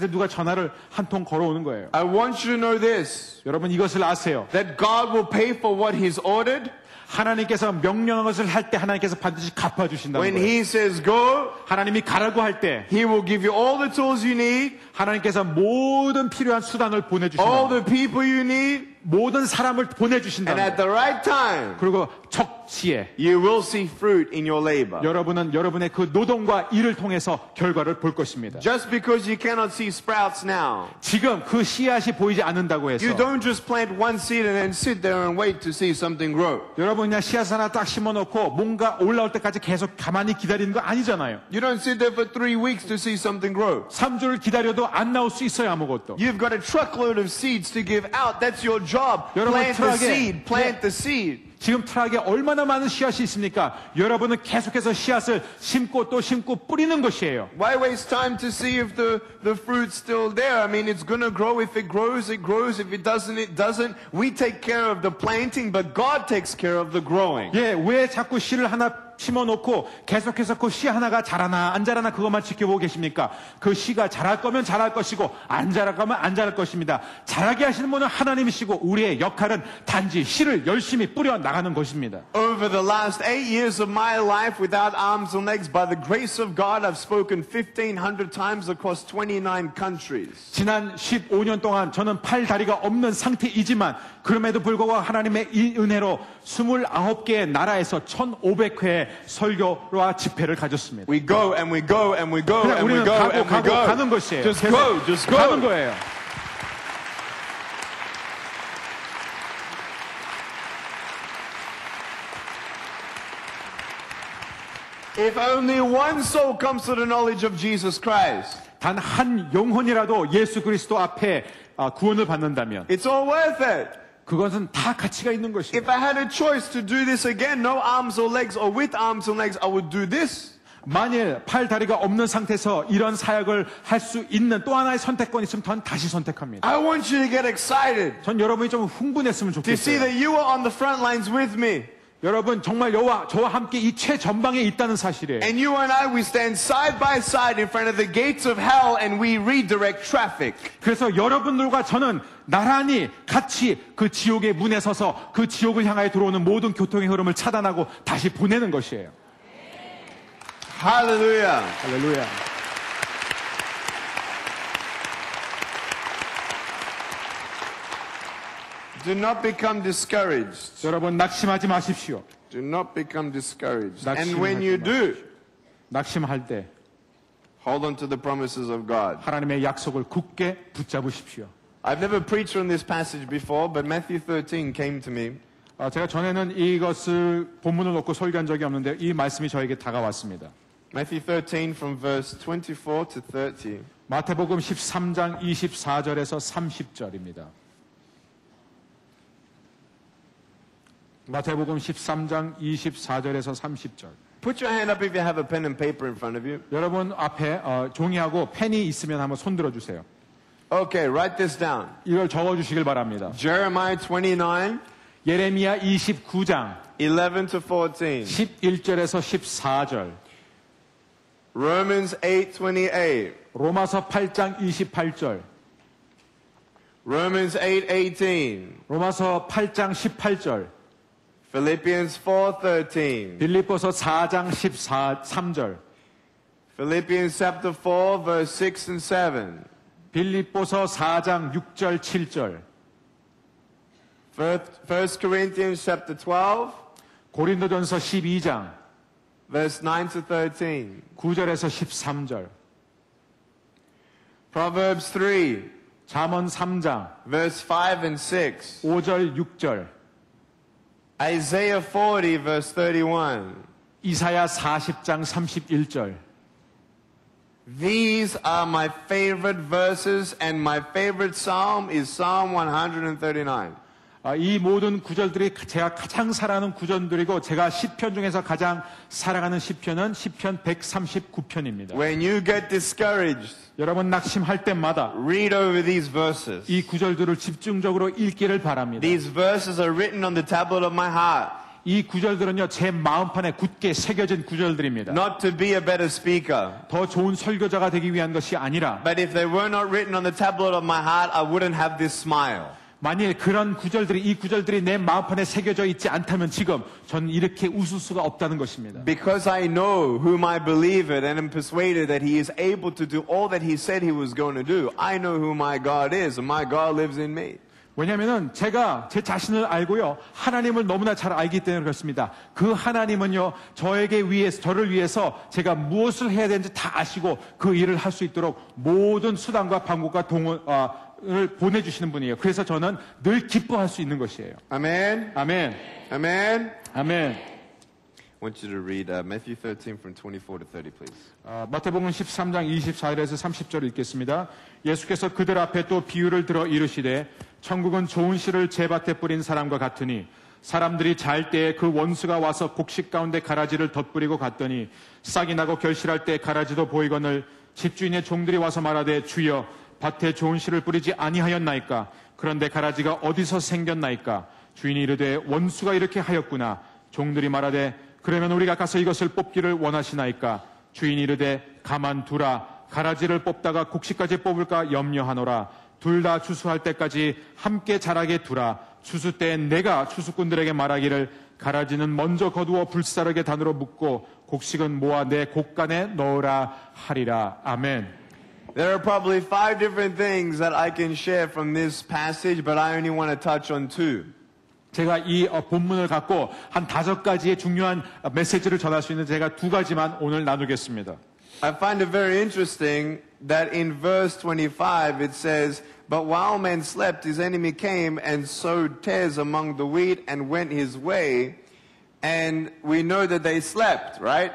때 누가 전화를 한 통 걸어오는 거예요.
I want you to know this
여러분 이것을 아세요.
that God will pay for what He's ordered.
하나님께서 명령한 것을 할 때 하나님께서 반드시 갚아 주신다는
When
거예요.
He says go,
하나님이 가라고 할 때
He will give you all the tools you need,
하나님께서 모든 필요한 수단을
all
보내 주신다.
the people you need,
모든 사람을
and
보내 주신다.
at the right time,
그리고 적시에
you will see fruit in your labor.
여러분은 여러분의 그 노동과 일을 통해서 결과를 볼 것입니다.
Just because you cannot see sprouts now,
지금 그 씨앗이 보이지 않는다고 해서
you don't just plant one seed and then sit there and wait to see something grow.
여러분 그냥 씨앗 하나 딱 심어 놓고 뭔가 올라올 때까지 계속 가만히 기다리는 거 아니잖아요.
You don't sit there for three weeks to see something grow.
3주를 기다려도 안 나올 수 있어요 아무것도.
You've got a truckload of seeds to give out. That's your job.
여러분,
Plant the seed. Plant
네.
the seed.
지금 트럭에 얼마나 많은 씨앗이 있습니까? 여러분은 계속해서 씨앗을 심고 또 심고 뿌리는 것이에요.
Why waste time to see if the, the fruit's still there? I mean, it's going to grow. If it grows, it grows. If it doesn't, it doesn't. We take care of the planting, but God takes care of the growing.
예, 왜 자꾸 씨를 하나 심어놓고 계속해서 그 씨 하나가 자라나 안 자라나 그것만 지켜보고 계십니까? 그 씨가 자랄 거면 자랄 것이고 안 자랄 거면 안 자랄 것입니다. 자라게 하시는 분은 하나님이시고 우리의 역할은 단지 씨를 열심히 뿌려 나가는 것입니다.
Over the last eight years of my life without arms and legs, by the grace of God, I've spoken 1,500 times across 29 countries.
지난 15년 동안 저는 팔 다리가 없는 상태이지만 그럼에도 불구하고 하나님의 이 은혜로 29개의 나라에서 1,500회 설교와 집회를 가졌습니다.
We go and we go and we go and we go
가고
and we go.
가는 것이에요.
Just go, just go.
가는 거예요.
If only one soul comes to the knowledge of Jesus Christ,
단 한 영혼이라도 예수 그리스도 앞에 아, 구원을 받는다면
it's all worth it.
그것은 다 가치가 있는 것이에요.
If I had a choice to do this again, no arms or legs, or with arms and legs, I would do this.
만일 팔 다리가 없는 상태에서 이런 사역을 할 수 있는 또 하나의 선택권이 있으면 전 다시 선택합니다.
I want you to get excited
전 여러분이 좀 흥분했으면
to see
좋겠어요.
that you are on the front lines with me.
여러분 정말 여와 저와 함께 이 최전방에 있다는 사실이에요.
And you and I, we stand side by side in front of the gates of hell and we redirect traffic.
그래서 여러분들과 저는 나란히 같이 그 지옥의 문에 서서 그 지옥을 향하여 들어오는 모든 교통의 흐름을 차단하고 다시 보내는 것이에요.
Hallelujah.
할렐루야.
Do not become discouraged.
여러분 낙심하지 마십시오.
Do not become discouraged. And when you do,
낙심할 때
hold on to the promises of God.
하나님의 약속을 굳게 붙잡으십시오.
I've never preached on this passage before, but Matthew 13 came to me.
어, 제가 전에는 이것을 본문을 놓고 설교한 적이 없는데 이 말씀이 저에게 다가왔습니다.
Matthew 13 from verse 24 to 30.
마태복음 13장 24절에서 30절입니다. 마태복음 13장 24절에서 30절.
Put your hand up if you have a pen and paper in front of you.
여러분 앞에 어, 종이하고 펜이 있으면 한번 손들어 주세요.
Okay, write this down.
이걸 적어 주시길 바랍니다.
Jeremiah 29,
예레미야 29장
11 to 14.
11절에서 14절.
Romans 8, 28.
로마서 8장 28절.
Romans 8, 18.
로마서 8장 18절.
Philippians 4, 13.
빌립보서 4장 14, 3절.
Philippians chapter 4, verse 6 and 7.
빌립보서 4장 6절, 7절.
First, 1 Corinthians chapter 12,
고린도전서 12장
verse 9 to 13.
9절에서 13절.
Proverbs 3,
잠언 3장
verse 5 and 6.
5절, 6절.
Isaiah 40, verse 31.
이사야 40장 31절.
These are my favorite verses, and my favorite psalm is Psalm 139.
아, 이 모든 구절들이 제가 가장 사랑하는 구절들이고 제가 시편 중에서 가장 사랑하는 시편은 시편 139편입니다.
When you get discouraged,
여러분 낙심할 때마다
read over these verses.
이 구절들을 집중적으로 읽기를 바랍니다.
These verses are written on the tablet of my heart,
이 구절들은요 제 마음판에 굳게 새겨진 구절들입니다.
not to be a better speaker.
더 좋은 설교자가 되기 위한 것이 아니라
But if they were not written on the tablet of my heart, I wouldn't have this smile.
만일 그런 구절들이 이 구절들이 내 마음판에 새겨져 있지 않다면 지금 저는 이렇게 웃을 수가 없다는 것입니다.
Because I know whom I believe in and am persuaded that he is able to do all that he said he was going to do. I know who my God is, and my God lives in me.
왜냐하면 제가 제 자신을 알고요 하나님을 너무나 잘 알기 때문에 그렇습니다. 그 하나님은요 저에게 위해서 저를 위해서 제가 무엇을 해야 되는지 다 아시고 그 일을 할 수 있도록 모든 수단과 방법과 동 을 보내주시는 분이에요. 그래서 저는 늘 기뻐할 수 있는 것이에요.
Amen.
아멘,
Amen.
아멘.
I want you to read uh, Matthew 13 from 24 to 30, please.
아, 마태복음 13장 24절에서 30절 읽겠습니다. 예수께서 그들 앞에 또 비유를 들어 이르시되 천국은 좋은 씨를 제밭에 뿌린 사람과 같으니 사람들이 잘 때에 그 원수가 와서 곡식 가운데 가라지를 덧뿌리고 갔더니 싹이 나고 결실할 때 가라지도 보이거늘 집주인의 종들이 와서 말하되 주여 밭에 좋은 씨를 뿌리지 아니하였나이까? 그런데 가라지가 어디서 생겼나이까? 주인이 이르되 원수가 이렇게 하였구나. 종들이 말하되 그러면 우리가 가서 이것을 뽑기를 원하시나이까? 주인이 이르되 가만두라. 가라지를 뽑다가 곡식까지 뽑을까 염려하노라. 둘 다 추수할 때까지 함께 자라게 두라. 추수 때에 내가 추수꾼들에게 말하기를 가라지는 먼저 거두어 불사르게 단으로 묶고 곡식은 모아 내 곡간에 넣으라 하리라. 아멘
There are probably five different things that I can share from this passage, but I only want to touch on two.
제가 이 어, 본문을 갖고 한 다섯 가지의 중요한 어, 메시지를 전할 수 있는 제가 두 가지만 오늘 나누겠습니다.
I find it very interesting that in verse 25 it says, But while men slept, his enemy came and sowed tares among the wheat and went his way. And we know that they slept, right?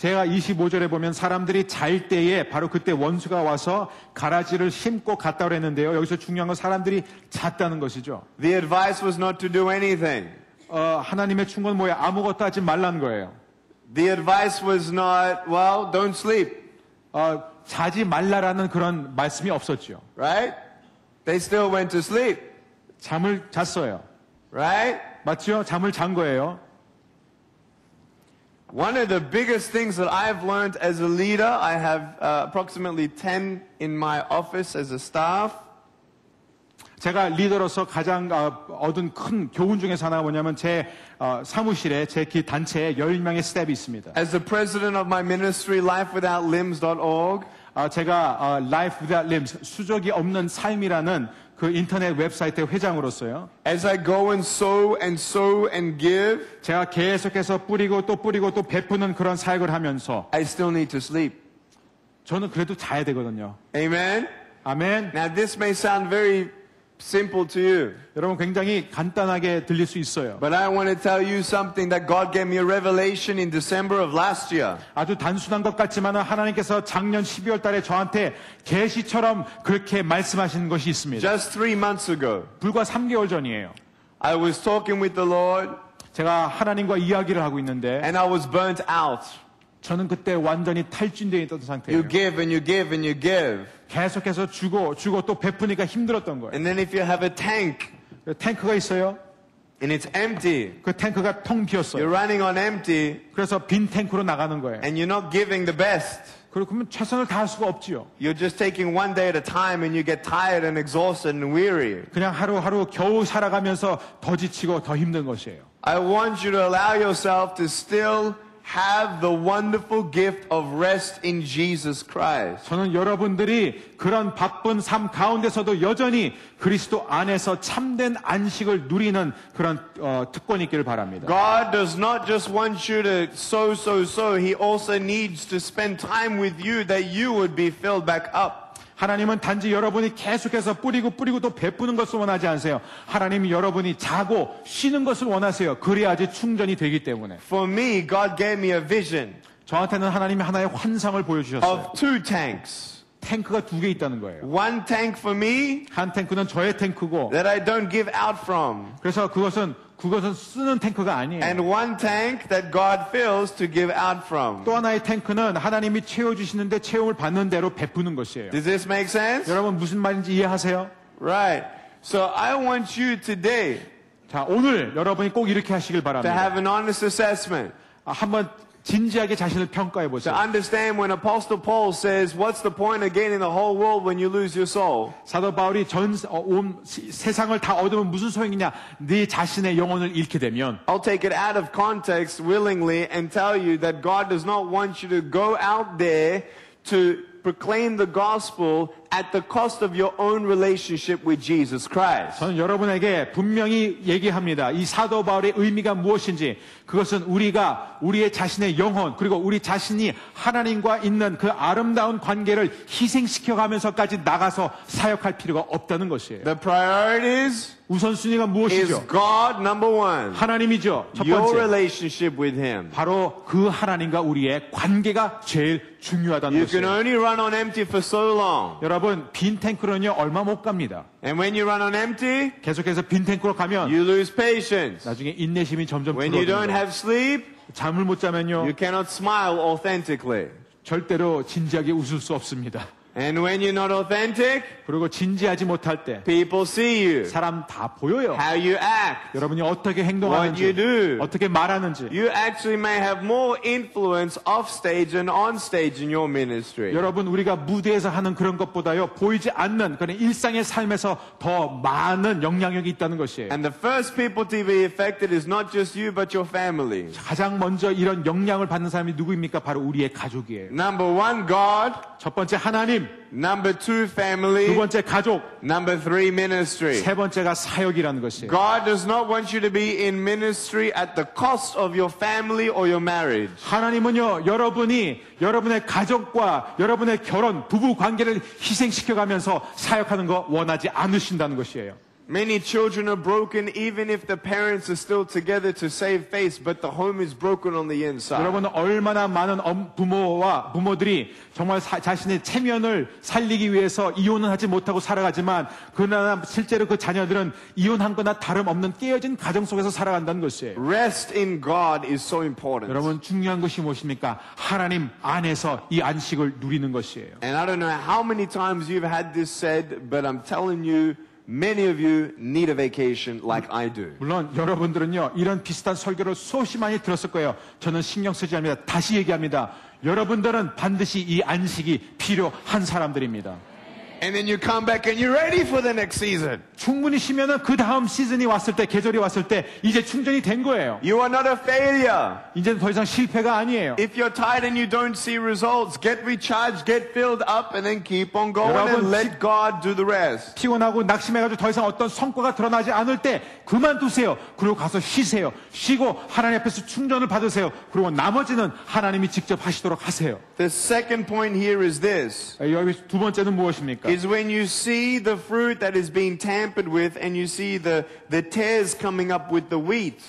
제가 25절에 보면 사람들이 잘 때에 바로 그때 원수가 와서 가라지를 심고 갔다 그랬는데요. 여기서 중요한 건 사람들이 잤다는 것이죠.
The advice was not to do anything.
어, 하나님의 충고는 뭐야? 아무것도 하지 말라는 거예요.
The advice was not, well, don't sleep,
어, 자지 말라라는 그런 말씀이 없었죠.
right? They still went to sleep,
잠을 잤어요.
right?
맞죠? 잠을 잔 거예요.
One of the biggest things that I've learned as a leader, I have uh, approximately 10 in my office as a staff.
제가 리더로서 가장 어, 얻은 큰 교훈 중에서 하나가 뭐냐면 제 어, 사무실에 제 기 단체에 10명의 스텝이 있습니다.
As the president of my ministry, lifewithoutlimbs.org,
아, 제가 어, Life Without Limbs, 수족이 없는 삶이라는 그 인터넷 웹사이트의 회장으로서요.
as I go and sow and sow and give,
제가 계속해서 뿌리고 또 뿌리고 또 베푸는 그런 사역을 하면서
I still need to sleep.
저는 그래도 자야 되거든요.
Amen?
아멘.
Now, this may sound very simple to you,
여러분 굉장히 간단하게 들릴 수 있어요.
but I want to tell you something that God gave me a revelation in December of last year.
아주 단순한 것 같지만 하나님께서 작년 12월 달에 저한테 계시처럼 그렇게 말씀하신 것이 있습니다.
Just three months ago,
불과 3개월 전이에요.
I was talking with the Lord
제가 하나님과 이야기를 하고 있는데
and I was burnt out.
저는 그때 완전히 탈진되어 있던 상태예요.
You give and you give and you give.
계속해서 주고 주고 또 베푸니까 힘들었던 거예요.
And then if you have a tank
탱크가 있어요.
and it's empty,
그 탱크가 텅
you're
비었어요.
running on empty
그래서 빈 탱크로 나가는 거예요.
and you're not giving the best.
그러면 최선을 다할 수가 없지요.
You're just taking one day at a time and you get tired and exhausted and weary.
그냥 하루하루 겨우 살아가면서 더 지치고 더 힘든 것이에요.
I want you to allow yourself to still have the wonderful gift of rest in Jesus Christ.
저는 여러분들이 그런 바쁜 삶 가운데서도 여전히 그리스도 안에서 참된 안식을 누리는 그런 어, 특권이 있기를 바랍니다.
God does not just want you to sow, sow, sow. He also needs to spend time with you that you would be filled back up.
하나님은 단지 여러분이 계속해서 뿌리고 뿌리고 또 베푸는 것을 원하지 않으세요. 하나님이 여러분이 자고 쉬는 것을 원하세요. 그래야지 충전이 되기 때문에.
For me, God gave me a vision
저한테는 하나님이 하나의 환상을 보여주셨어요.
of two tanks.
탱크가 두 개 있다는 거예요.
One tank for me
한 탱크는 저의 탱크고,
that I don't give out from.
그래서 그것은 그것은 쓰는 탱크가 아니에요.
And one tank that God fills to give out from.
또 하나의 탱크는 하나님이 채워 주시는데 채움을 받는 대로 베푸는 것이에요.
Does this make sense?
여러분 무슨 말인지 이해하세요?
Right. So I want you today
자, 오늘 여러분이 꼭 이렇게 하시길
to
바랍니다.
have an honest assessment.
아, 한번 진지하게 자신을 평가해
To
보세요.
understand when Apostle Paul says, What's the point of gaining the whole world when you lose your soul?
사도 바울이 전 어, 온 시- 세상을 다 얻으면 무슨 소용이냐? 네 자신의 영혼을 잃게 되면
I'll take it out of context willingly and tell you that God does not want you to go out there to proclaim the gospel at the cost of your own relationship with Jesus Christ.
저는 여러분에게 분명히 얘기합니다. 이 사도 바울의 의미가 무엇인지 그것은 우리가 우리의 자신의 영혼 그리고 우리 자신이 하나님과 있는 그 아름다운 관계를 희생시켜 가면서까지 나가서 사역할 필요가 없다는 것이에요.
The priorities
우선순위가
is
무엇이죠?
God number one.
하나님이죠. 첫
Your
번째.
relationship with Him.
바로 그 하나님과 우리의 관계가 제일 중요하다는 것이에요.
only run on empty for so long.
여러분 빈 탱크로는요 얼마 못 갑니다.
And when you run on empty,
계속해서 빈 탱크로 가면
you lose patience.
나중에 인내심이 점점
When you don't have sleep,
잠을 못 자면요
you cannot smile authentically.
절대로 진지하게 웃을 수 없습니다.
And when you're not authentic,
그리고 진지하지 못할 때
people see you,
사람 다 보여요.
how you act.
여러분이 어떻게
What you
행동하는지,
do.
어떻게 말하는지.
You actually may have more influence off stage and on stage in your ministry.
여러분 우리가 무대에서 하는 그런 것보다요 보이지 않는 그런 일상의 삶에서 더 많은 영향력이 있다는 것이에요.
And the first people to be affected is not just you, but your family.
가장 먼저 이런 영향을 받는 사람이 누구입니까? 바로 우리의 가족이에요.
Number one, God.
첫 번째 하나님,
Number two,
두
family.
번째 가족,
Number three, ministry.
세 번째가 사역이라는 것이에요.
God does not want you to be in ministry at the cost of your family or your marriage.
하나님은요, 여러분이 여러분의 가족과 여러분의 결혼, 부부 관계를 희생시켜가면서 사역하는 거 원하지 않으신다는 것이에요.
Many children are broken even if the parents are still together to save face, but the home is broken on the inside.
여러분은 얼마나 많은 엄- 부모와 부모들이 정말 사- 자신의 체면을 살리기 위해서 이혼은 하지 못하고 살아가지만 그러나 실제로 그 자녀들은 이혼한 거나 다름없는 깨어진 가정 속에서 살아간다는 것이에요.
Rest in God is so important.
여러분 중요한 것이 무엇입니까? 하나님 안에서 이 안식을 누리는 것이에요.
And I don't know how many times you've had this said, but I'm telling you, many of you need a vacation like I do.
물론 여러분들은요 이런 비슷한 설교를 수없이 많이 들었을 거예요. 저는 신경 쓰지 않습니다. 다시 얘기합니다. 여러분들은 반드시 이 안식이 필요한 사람들입니다.
And then you come back and you're ready for the next season.
충분히 쉬면은 그 다음 시즌이 왔을 때 계절이 왔을 때 이제 충전이 된 거예요.
You are not a failure.
이제는 더 이상 실패가 아니에요.
If you're tired and you don't see results, get recharged, get filled up, and then keep on going and let God do the rest.
피곤하고 낙심해가지고 더 이상 어떤 성과가 드러나지 않을 때 그만두세요. 그리고 가서 쉬세요. 쉬고 하나님 앞에서 충전을 받으세요. 그리고 나머지는 하나님이 직접 하시도록 하세요.
The second point here is this.
여기 두 번째는 무엇입니까?
is when you see the fruit that is being tampered with and you see the, the tares coming up with the wheat.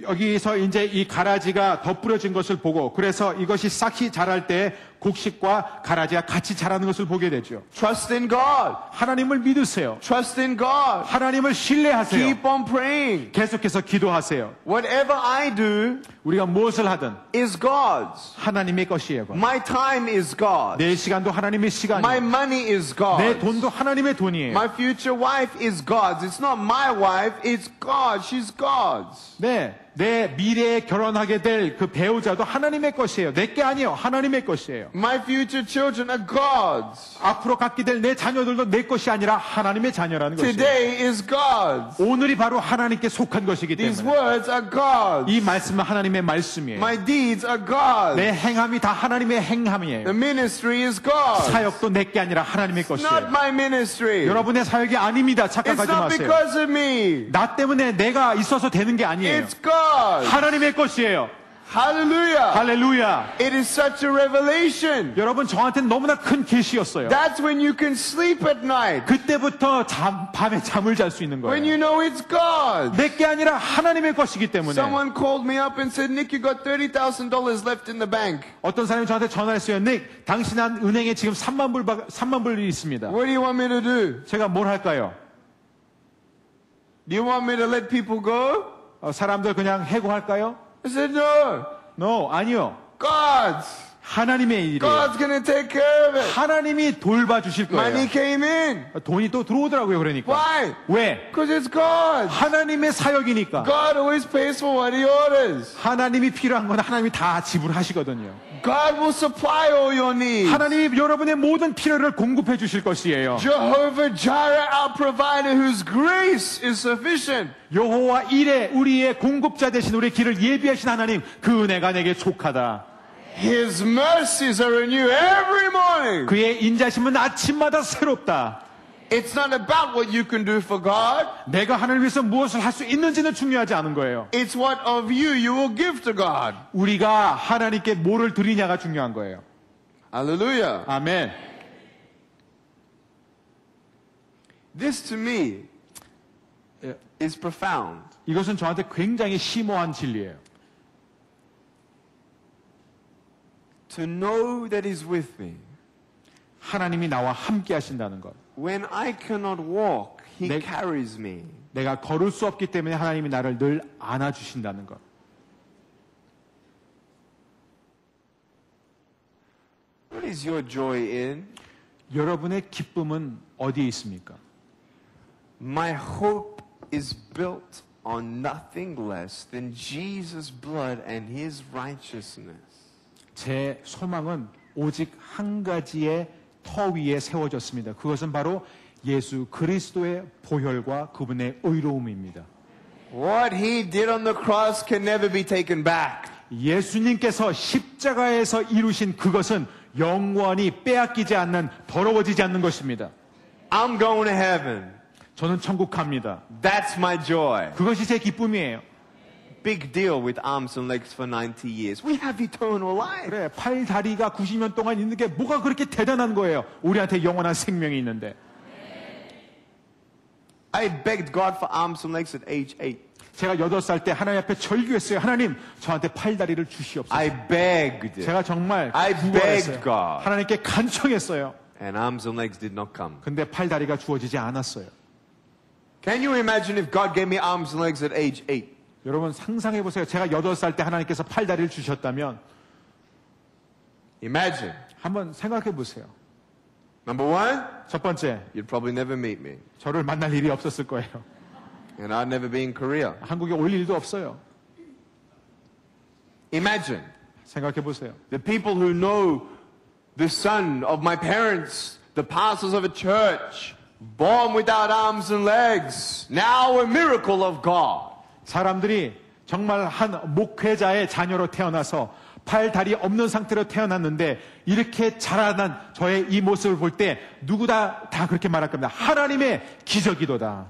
여기서 이제 이 가라지가 덧부러진 것을 보고 그래서 이것이 싹이 자랄 때 곡식과 가라지가 같이 자라는 것을 보게 되죠.
Trust in God.
하나님을 믿으세요.
Trust in God.
하나님을 신뢰하세요.
Keep on praying.
계속해서 기도하세요.
Whatever I do
우리가 무엇을 하든
is God's.
하나님의 것이에요.
My time is God.
내 시간도 하나님의
My
시간이에요.
money is
내
God.
돈도 하나님의 돈이에요.
My future wife is God's. It's not my wife, it's God. She's God's.
네, 내 미래에 결혼하게 될 그 배우자도 하나님의 것이에요. 내 게 아니에요. 하나님의 것이에요.
My future children are God's.
앞으로 갖게 될 내 자녀들도 내 것이 아니라 하나님의 자녀라는 것이에요.
Today is God's.
오늘이 바로 하나님께 속한 것이기
These
때문에
words are God's.
이 말씀은 하나님의 말씀이에요.
My deeds are God's.
내 행함이 다 하나님의
The
행함이에요.
ministry is God's.
사역도 내 게 아니라 하나님의
It's not
것이에요.
my ministry.
여러분의 사역이 아닙니다.
It's
착각하지
not
마세요.
because of me.
나 때문에 내가 있어서 되는 게 아니에요.
It's God.
하나님의 것이에요.
Hallelujah.
할렐루야.
It is such a revelation.
여러분 저한테는 너무나 큰 계시였어요.
That's when you can sleep at night.
그때부터 잠, 밤에 잠을 잘 수 있는
When
거예요.
you know it's God.
내게 아니라 하나님의 것이기 때문에
Someone called me up and said, Nick, you got $30,000 left in the bank.
어떤 사람이 저한테 전화했어요. 닉, 당신 한 은행에 지금 3만 불, 3만 불이 있습니다.
What do you want me to do?
제가 뭘 할까요?
Do you want me to let people go?
어, 사람들 그냥 해고할까요?
I said, no.
No, 아니요.
God's.
하나님의 일이에요.
God's to take care of it.
하나님이 돌봐주실
Money
거예요.
came in.
돈이 또 들어오더라고요, 그러니까.
Why?
왜?
Because it's God.
하나님의 사역이니까.
God always pays for what he orders.
하나님이 필요한 건 하나님이 다 지불하시거든요.
God will supply all your needs.
하나님이 여러분의 모든 필요를 공급해 주실 것이에요.
Jehovah Jireh, our provider, whose grace is sufficient.
여호와 이레 우리의 공급자 되신 우리 길을 예비하신 하나님 그 은혜가 내게 족하다.
His mercies are renewed every morning.
그의 인자심은 아침마다 새롭다.
It's not about what you can do for God.
내가 하늘을 위해서 무엇을 할 수 있는지는 중요하지 않은 거예요.
It's what of you you will give to God.
우리가 하나님께 뭐를 드리냐가 중요한 거예요.
Hallelujah.
아멘.
This to me
예,
is profound.
이것은 저한테 굉장히 심오한 진리예요.
To know that He's with me.
하나님이 나와 함께 하신다는 것.
When I cannot walk, He
내-
carries me.
내가 걸을 수 없기 때문에 하나님이 나를 늘 안아주신다는 것.
What is your joy in?
여러분의 기쁨은 어디에 있습니까?
My hope is built on nothing less than Jesus' blood and His righteousness.
제 소망은 오직 한 가지의 터 위에 세워졌습니다. 그것은 바로 예수 그리스도의 보혈과 그분의 의로움입니다.
What He did on the cross can never be taken back.
예수님께서 십자가에서 이루신 그것은 영원히 빼앗기지 않는 더러워지지 않는 것입니다.
I'm going to heaven.
저는 천국 갑니다.
That's my joy.
그것이 제 기쁨이에요.
Big deal with arms and legs for 90 years. We have eternal life.
그래, 팔 다리가 90년 동안 있는 게 뭐가 그렇게 대단한 거예요? 우리한테 영원한 생명이 있는데.
I begged God for arms and legs at age 8.
제가 여덟 살때 하나님 앞에 절규했어요. 하나님, 저한테 팔 다리를 주시옵소서.
I begged.
제가 정말
I begged God.
하나님께 간청했어요.
And arms and legs did not come.
근데 팔 다리가 주어지지 않았어요.
Can you imagine if God gave me arms and legs at age 8?
여러분 상상해 보세요. 제가 여덟 살 때 하나님께서 팔 다리를 주셨다면
Imagine.
한번 생각해 보세요.
Number one,
첫 번째,
you'd probably never meet me.
저를 만날 일이 없었을 거예요.
And I'd never be in Korea.
한국에 올 일도 없어요.
Imagine
생각해 보세요.
the people who know the son of my parents, the pastors of a church, born without arms and legs. Now a miracle of God.
사람들이 정말 한 목회자의 자녀로 태어나서 팔, 다리 없는 상태로 태어났는데 이렇게 자라난 저의 이 모습을 볼 때 누구다 다 그렇게 말할 겁니다. 하나님의 기적이도다.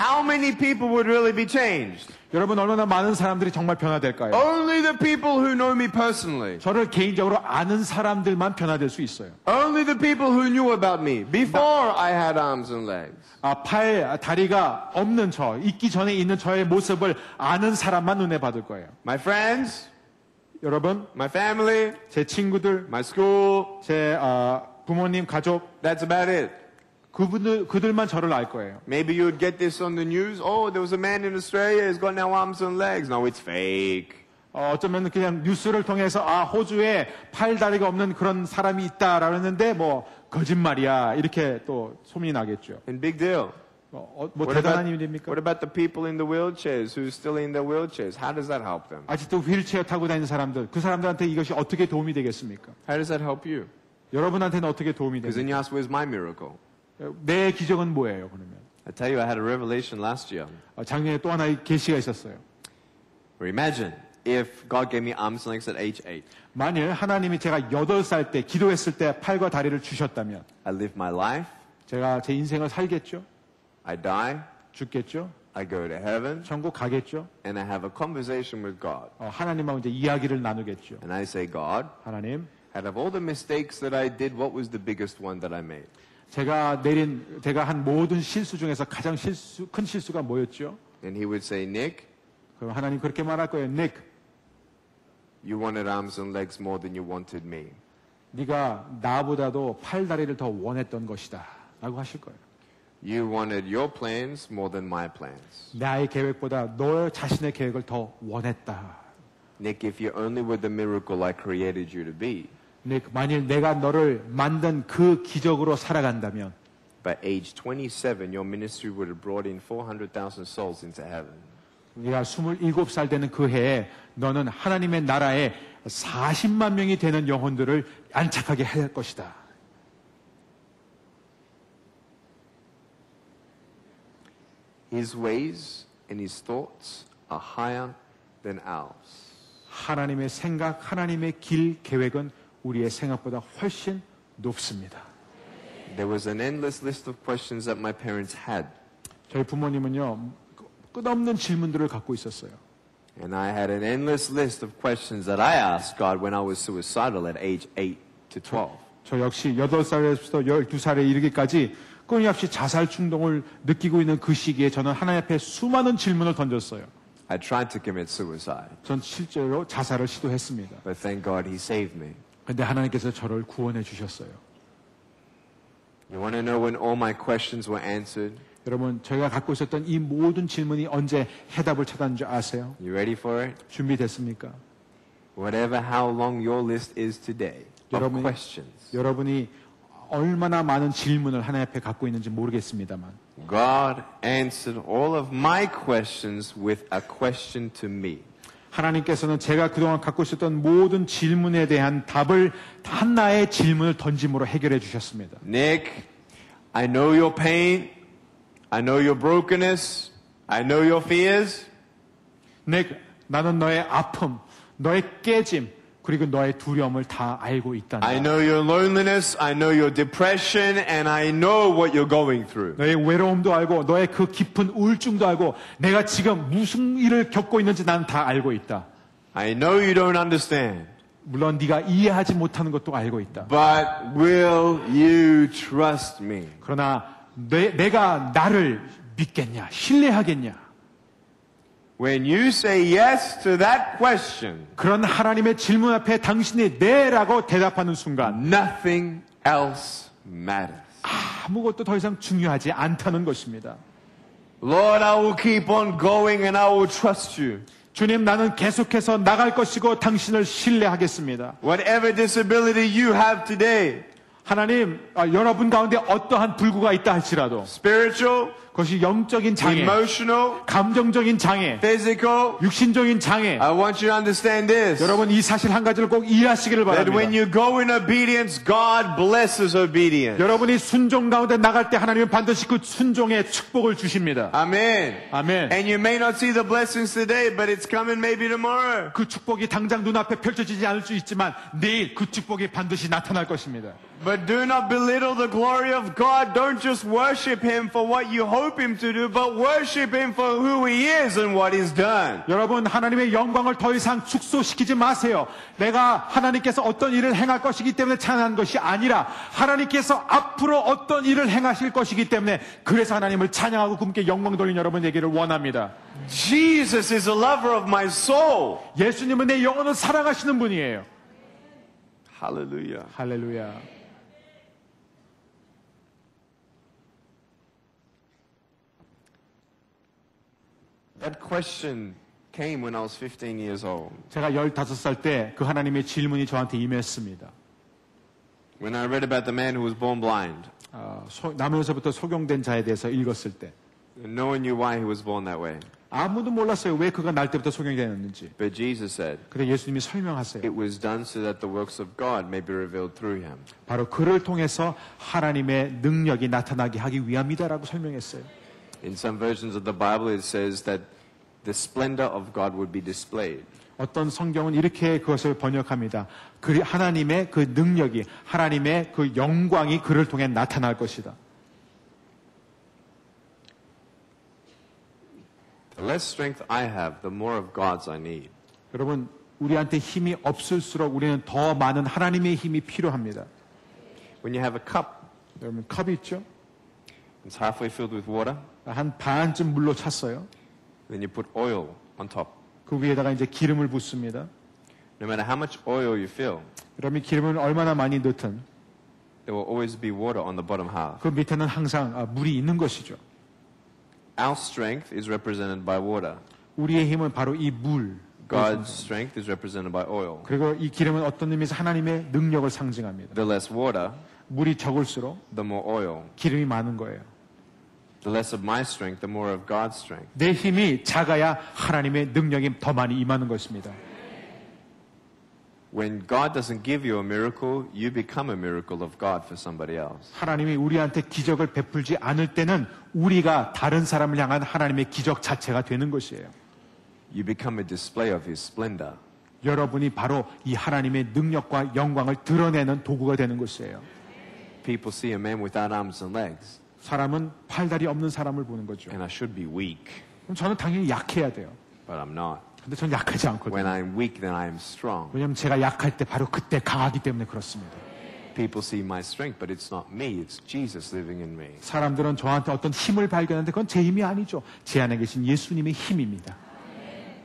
how many people would really be changed?
여러분 얼마나 많은 사람들이 정말 변화될까요?
Only the people who know me personally.
저를 개인적으로 아는 사람들만 변화될 수 있어요.
Only the people who knew about me before I had arms and legs.
아, 팔, 다리가 없는 저, 있기 전에 있는 저의 모습을 아는 사람만 눈에 받을 거예요.
My friends,
여러분,
my family,
제 친구들,
my school,
제 아, 부모님, 가족,
that's about it.
그분들, 그들만 저를 알 거예요.
Maybe you would get this on the news. Oh, there was a man in Australia, he's got now arms and legs. No, it's fake.
어, 어쩌면 그냥 뉴스를 통해서 아 호주에 팔 다리가 없는 그런 사람이 있다라고 했는데 뭐 거짓말이야 이렇게 또 소문이 나겠죠.
And big deal.
어, 어, 뭐
What
대단한
about,
일입니까?
what about the people in the wheelchairs who's still in their wheelchairs? How does that help them?
아직도 휠체어 타고 다니는 사람들 그 사람들한테 이것이 어떻게 도움이 되겠습니까?
How does that help you?
여러분한테는 어떻게 도움이
Because then you ask, where's my miracle?
내 기적은 뭐예요 그러면?
I tell you, I had a revelation last year.
어, 작년에 또 하나의 계시가 있었어요.
Imagine if God gave me arms and legs at age 8.
만일 하나님이 제가 8살 때 기도했을 때 팔과 다리를 주셨다면
I live my life,
제가 제 인생을 살겠죠?
I die,
죽겠죠?
I go to heaven,
천국 가겠죠?
and I have a conversation with God.
어, 하나님하고 이제 이야기를 나누겠죠.
And I say, God,
하나님,
out of all the mistakes that I did, what was the biggest one that I made?
제가 내린 제가 한 모든 실수 중에서 가장 실수 큰 실수가 뭐였죠?
And he would say, Nick,
그럼 하나님 그렇게 말할 거예요. 닉,
you wanted arms and legs more than you wanted me.
네가 나보다도 팔 다리를 더 원했던 것이다라고 하실 거예요.
You wanted your plans more than my plans.
나의 계획보다 너 자신의 계획을 더 원했다.
Nick, if you only were the miracle I created you to be,
닉, 만일 내가 너를 만든 그 기적으로 살아간다면
by age 27, your ministry would have brought in 400,000 souls into heaven.
네가 27살 되는 그 해에 너는 하나님의 나라에 40만 명이 되는 영혼들을 안착하게 할 것이다.
His ways and his thoughts are higher than ours.
하나님의 생각, 하나님의 길 계획은 우리의 생각보다 훨씬 높습니다.
There was an endless list of questions that my parents had,
저희 부모님은요, 끝없는 질문들을 갖고 있었어요.
and I had an endless list of questions that I asked God when I was suicidal at age 8 to 12.
저 역시 8살에서 12살에 이르기까지 끊임없이 자살 충동을 느끼고 있는 그 시기에 저는 하나님 앞에 수많은 질문을 던졌어요.
I tried to commit suicide,
전 실제로 자살을 시도했습니다.
but thank God he saved me.
근데 하나님께서 저를 구원해 주셨어요.
You want to know when all my questions were answered?
여러분, 저희가 갖고 있었던 이 모든 질문이 언제 해답을 찾았는 줄 아세요?
You ready for it?
준비됐습니까?
Whatever how long your list is today of
여러분이,
questions,
여러분이 얼마나 많은 질문을 하나님 앞에 갖고 있는지 모르겠습니다만
God answered all of my questions with a question to me.
하나님께서는 제가 그동안 갖고 있었던 모든 질문에 대한 답을 하나의 질문을 던짐으로 해결해 주셨습니다.
Nick, I know your pain. I know your brokenness. I know your fears.
내, 나는 너의 아픔, 너의 깨짐, 그리고 너의 두려움을 다 알고 있단다.
I know your loneliness. I know your depression. And I know what you're going through.
너의 외로움도 알고 너의 그 깊은 우울증도 알고 내가 지금 무슨 일을 겪고 있는지 난 다 알고 있다.
I know you don't understand.
물론 네가 이해하지 못하는 것도 알고 있다.
But will you trust me?
그러나 내, 내가 나를 믿겠냐? 신뢰하겠냐?
When you say yes to that question,
그런 하나님의 질문 앞에 당신이 네라고 대답하는 순간
nothing else matters.
아무것도 더 이상 중요하지 않다는 것입니다.
Lord, I will keep on going and I will trust you.
주님 나는 계속해서 나갈 것이고 당신을 신뢰하겠습니다.
Whatever disability you have today,
하나님 아, 여러분 가운데 어떠한 불구가 있다 할지라도
spiritual,
그것이 영적인 장애,
emotional,
감정적인 장애,
physical,
육신적인 장애
I want you to understand this.
여러분 이 사실 한 가지를 꼭 이해하시기를
That when
바랍니다.
you go in obedience, God blesses obedience.
여러분이 순종 가운데 나갈 때 하나님은 반드시 그 순종의 축복을 주십니다.
Amen.
아멘.
And you may not see the blessings today, but it's coming maybe tomorrow.
그 축복이 당장 눈앞에 펼쳐지지 않을 수 있지만 내일 그 축복이 반드시 나타날 것입니다.
But do not belittle the glory of God. Don't just worship Him for what you hope Him to do, but worship Him for who He is and what He's done.
여러분 하나님의 영광을 더 이상 축소시키지 마세요. 내가 하나님께서 어떤 일을 행할 것이기 때문에 찬양한 것이 아니라 하나님께서 앞으로 어떤 일을 행하실 것이기 때문에 그래서 하나님을 찬양하고 그분께 영광 돌린 여러분 되기를 원합니다.
Jesus is a lover of my soul.
예수님은 내 영혼을 사랑하시는 분이에요.
Hallelujah.
할렐루야.
That question came when I was 15 years old.
제가 15살 때 그 하나님의 질문이 저한테 임했습니다.
When I read about the man who was born blind.
어, 소- 나면서부터 소경된 자에 대해서 읽었을 때
No one knew why he was born that way.
아무도 몰랐어요. 왜 그가 날 때부터 소경되었는지.
But Jesus said,
근데 예수님이 설명하세요.
It was done so that the works of God may be revealed through him.
바로 그를 통해서 하나님의 능력이 나타나게 하기 위함이다라고 설명했어요.
In some versions of the Bible, it says that the splendor of God would be displayed.
어떤 성경은 이렇게 그것을 번역합니다. 그 하나님의 그 능력이 하나님의 그 영광이 그를 통해 나타날 것이다.
The less strength I have, the more of God's I need.
여러분 우리한테 힘이 없을수록 우리는 더 많은 하나님의 힘이 필요합니다.
When you have a cup,
여러분 컵이 있죠?
it's halfway filled with water,
한 반쯤 물로 찼어요.
Then you put oil on top.
그 위에다가 이제 기름을 붓습니다.
No matter how much oil you fill,
여러분 기름을 얼마나 많이 넣든
there will always be water on the bottom half.
그 밑에는 항상 아, 물이 있는 것이죠.
Our strength is represented by water.
우리의 힘은 바로 이 물.
God's strength is represented by oil.
그리고 이 기름은 어떤 의미에서 하나님의 능력을 상징합니다.
The less water,
물이 적을수록
the more oil.
기름이 많은 거예요.
The less of my strength, the more of God's strength.
내 힘이 작아야 하나님의 능력이 더 많이 임하는 것입니다.
When God doesn't give you a miracle, you become a miracle of God for somebody else.
하나님이 우리한테 기적을 베풀지 않을 때는 우리가 다른 사람을 향한 하나님의 기적 자체가 되는 것이에요.
You become a display of His splendor.
여러분이 바로 이 하나님의 능력과 영광을 드러내는 도구가 되는 것이에요.
People see a man without arms and legs,
사람은 팔다리 없는 사람을 보는 거죠.
and I should be weak,
그럼 저는 당연히 약해야 돼요.
but I'm not.
근데 전 약하지
When
않거든요.
I'm weak, then I am strong.
왜냐하면 제가 약할 때 바로 그때 강하기 때문에 그렇습니다.
People see my strength, but it's not me, it's Jesus living in me.
사람들은 저한테 어떤 힘을 발견하는데 그건 제 힘이 아니죠. 제 안에 계신 예수님의 힘입니다.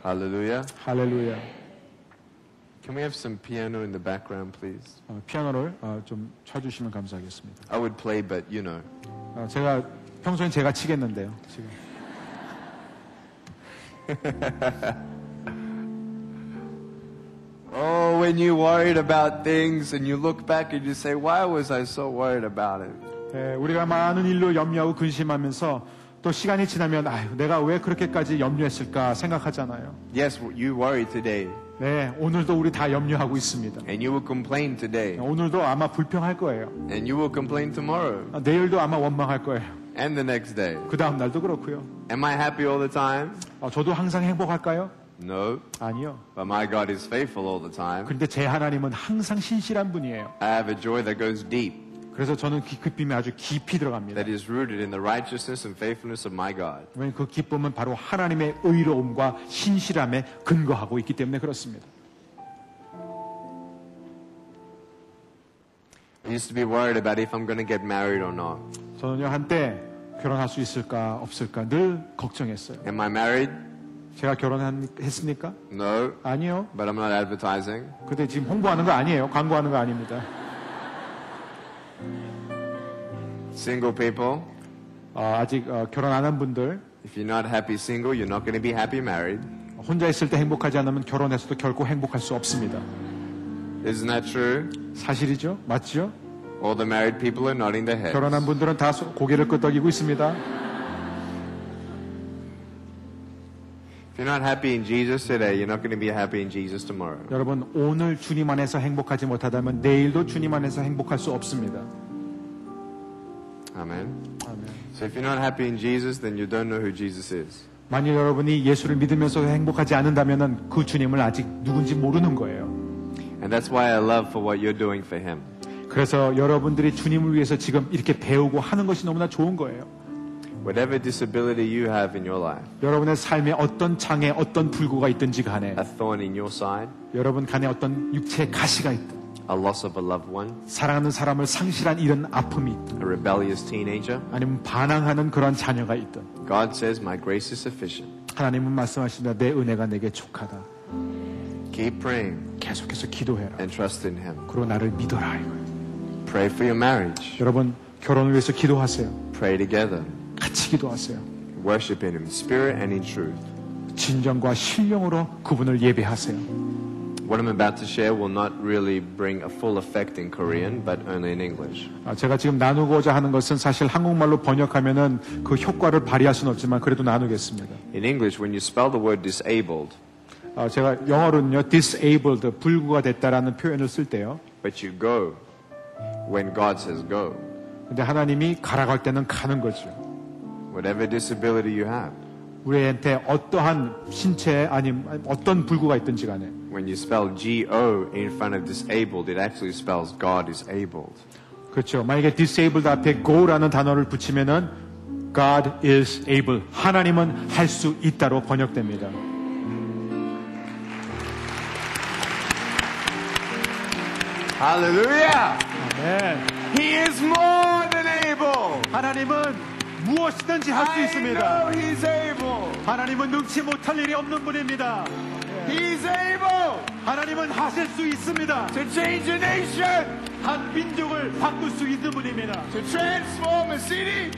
Hallelujah.
할렐루야.
Can we have some piano in the background, please?
어, 피아노를 어, 좀 쳐주시면 감사하겠습니다.
I would play, but you know.
어, 제가 평소엔 제가 치겠는데요. 지금.
Oh, when you worried about things and you look back and you say, why was I so worried about it?
예, 우리가 많은 일로 염려하고 근심하면서 또 시간이 지나면 아유 내가 왜 그렇게까지 염려했을까 생각하잖아요.
Yes, you worry today,
네, 오늘도 우리 다 염려하고 있습니다.
and you will complain today,
오늘도 아마 불평할 거예요.
and you will complain tomorrow,
아, 내일도 아마 원망할 거예요.
and the next day.
그 다음 날도 그렇고요.
Am I happy all the time?
어, 저도 항상 행복할까요?
No,
아니요.
but my God is faithful all the time.
그런데 제 하나님은 항상 신실한 분이에요.
I have a joy that goes deep,
그래서 저는 그 기쁨이 아주 깊이 들어갑니다.
that is rooted in the righteousness and faithfulness of my God.
왜냐하면 그 기쁨은 바로 하나님의 의로움과 신실함에 근거하고 있기 때문에 그렇습니다.
I used to be worried about if I'm going to get married or not.
저는요 한때 결혼할 수 있을까 없을까 늘 걱정했어요.
Am I married?
제가 결혼했습니까?
No,
아니요.
but I'm not advertising.
근데 지금 홍보하는 거 아니에요. 광고하는 거 아닙니다.
Single people,
어, 아직 어, 결혼 안 한 분들
if you're not happy single, you're not going to be happy married.
혼자 있을 때 행복하지 않으면 결혼해서도 결코 행복할 수 없습니다.
Isn't that true?
사실이죠? 맞죠?
All the married people are nodding their heads.
결혼한 분들은 다 소- 고개를 끄덕이고 있습니다.
If you're not happy in Jesus today, you're not going to be happy in Jesus tomorrow.
여러분 오늘 주님 안에서 행복하지 못하다면 내일도 주님 안에서 행복할 수 없습니다.
Amen. So if you're not happy in Jesus, then you don't know who Jesus is.
만일 여러분이 예수를 믿으면서 행복하지 않는다면 그 주님을 아직 누군지 모르는 거예요.
And that's why I love for what you're doing for Him.
그래서 여러분들이 주님을 위해서 지금 이렇게 배우고 하는 것이 너무나 좋은 거예요.
Whatever disability you have in your life,
여러분의 삶에 어떤 장애, 어떤 불구가 있든지 간에
a thorn in your side,
여러분 간에 어떤 육체의 가시가 있든
a loss of a loved one,
사랑하는 사람을 상실한 이런 아픔이 있든
a rebellious teenager,
아니면 반항하는 그런 자녀가 있든
God says, My grace is sufficient.
하나님은 말씀하십니다. 내 은혜가 내게 족하다.
Keep praying
계속해서 기도해라.
and trust in Him.
그리고 나를 믿어라 이거예요.
Pray for your marriage.
여러분 결혼을 위해서 기도하세요.
Pray together.
같이 기도하세요.
Worship in Him, spirit and in truth.
진정과 신령으로 그분을 예배하세요.
What I'm about to share will not really bring a full effect in Korean, but only in English.
아, 제가 지금 나누고자 하는 것은 사실 한국말로 번역하면은 그 효과를 발휘할 수는 없지만 그래도 나누겠습니다.
In English, when you spell the word disabled,
아, 제가 영어로는요, disabled, 불구가 됐다라는 표현을 쓸 때요.
but you go when God says go.
근데 하나님이 가라고 할 때는 가는 거죠.
Whatever disability you have,
우리한테 어떠한 신체 아니면 어떤 불구가 있든지 간에
when you spell G-O in front of disabled, it actually spells God is abled.
그렇죠. 만약에 disabled 앞에 go라는 단어를 붙이면은 God is able. 하나님은 할 수 있다로 번역됩니다.
Hallelujah!
네.
He is more than able.
하나님은 무엇이든지 할 수 있습니다.
able.
하나님은 능치 못할 일이 없는 분입니다.
He's able
하나님은 하실 수 있습니다.
to change a nation,
한 민족을 바꿀 수 있는 분입니다.
to transform a city.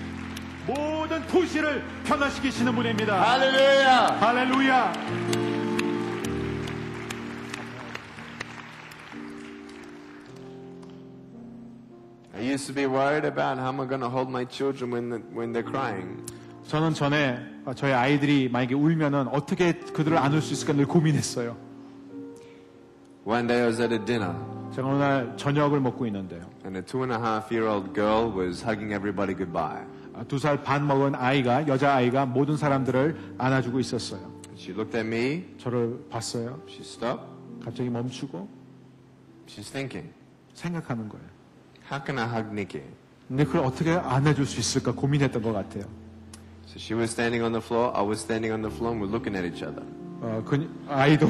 모든 도시를 변화시키시는 분입니다.
Hallelujah!
할렐루야.
I used to be worried about how am I going to hold my children when, the, when they're crying.
저는 전에 저희 아이들이 만약에 울면은 어떻게 그들을 안을 수 있을까 늘 고민했어요.
One day I was at a dinner
제가 어느 날 저녁을 먹고 있는데요.
and a two and a half year old girl was hugging everybody goodbye.
두 살 반 먹은 아이가 여자 아이가 모든 사람들을 안아주고 있었어요.
She looked at me,
저를 봤어요.
she stopped,
갑자기 멈추고
she's thinking,
생각하는 거예요.
how can I hug Nikki?
근데 그걸 어떻게 안아줄 수 있을까 고민했던 것 같아요.
So she was standing on the floor, I was standing on the floor, and we're looking at each other.
어, 그 아이도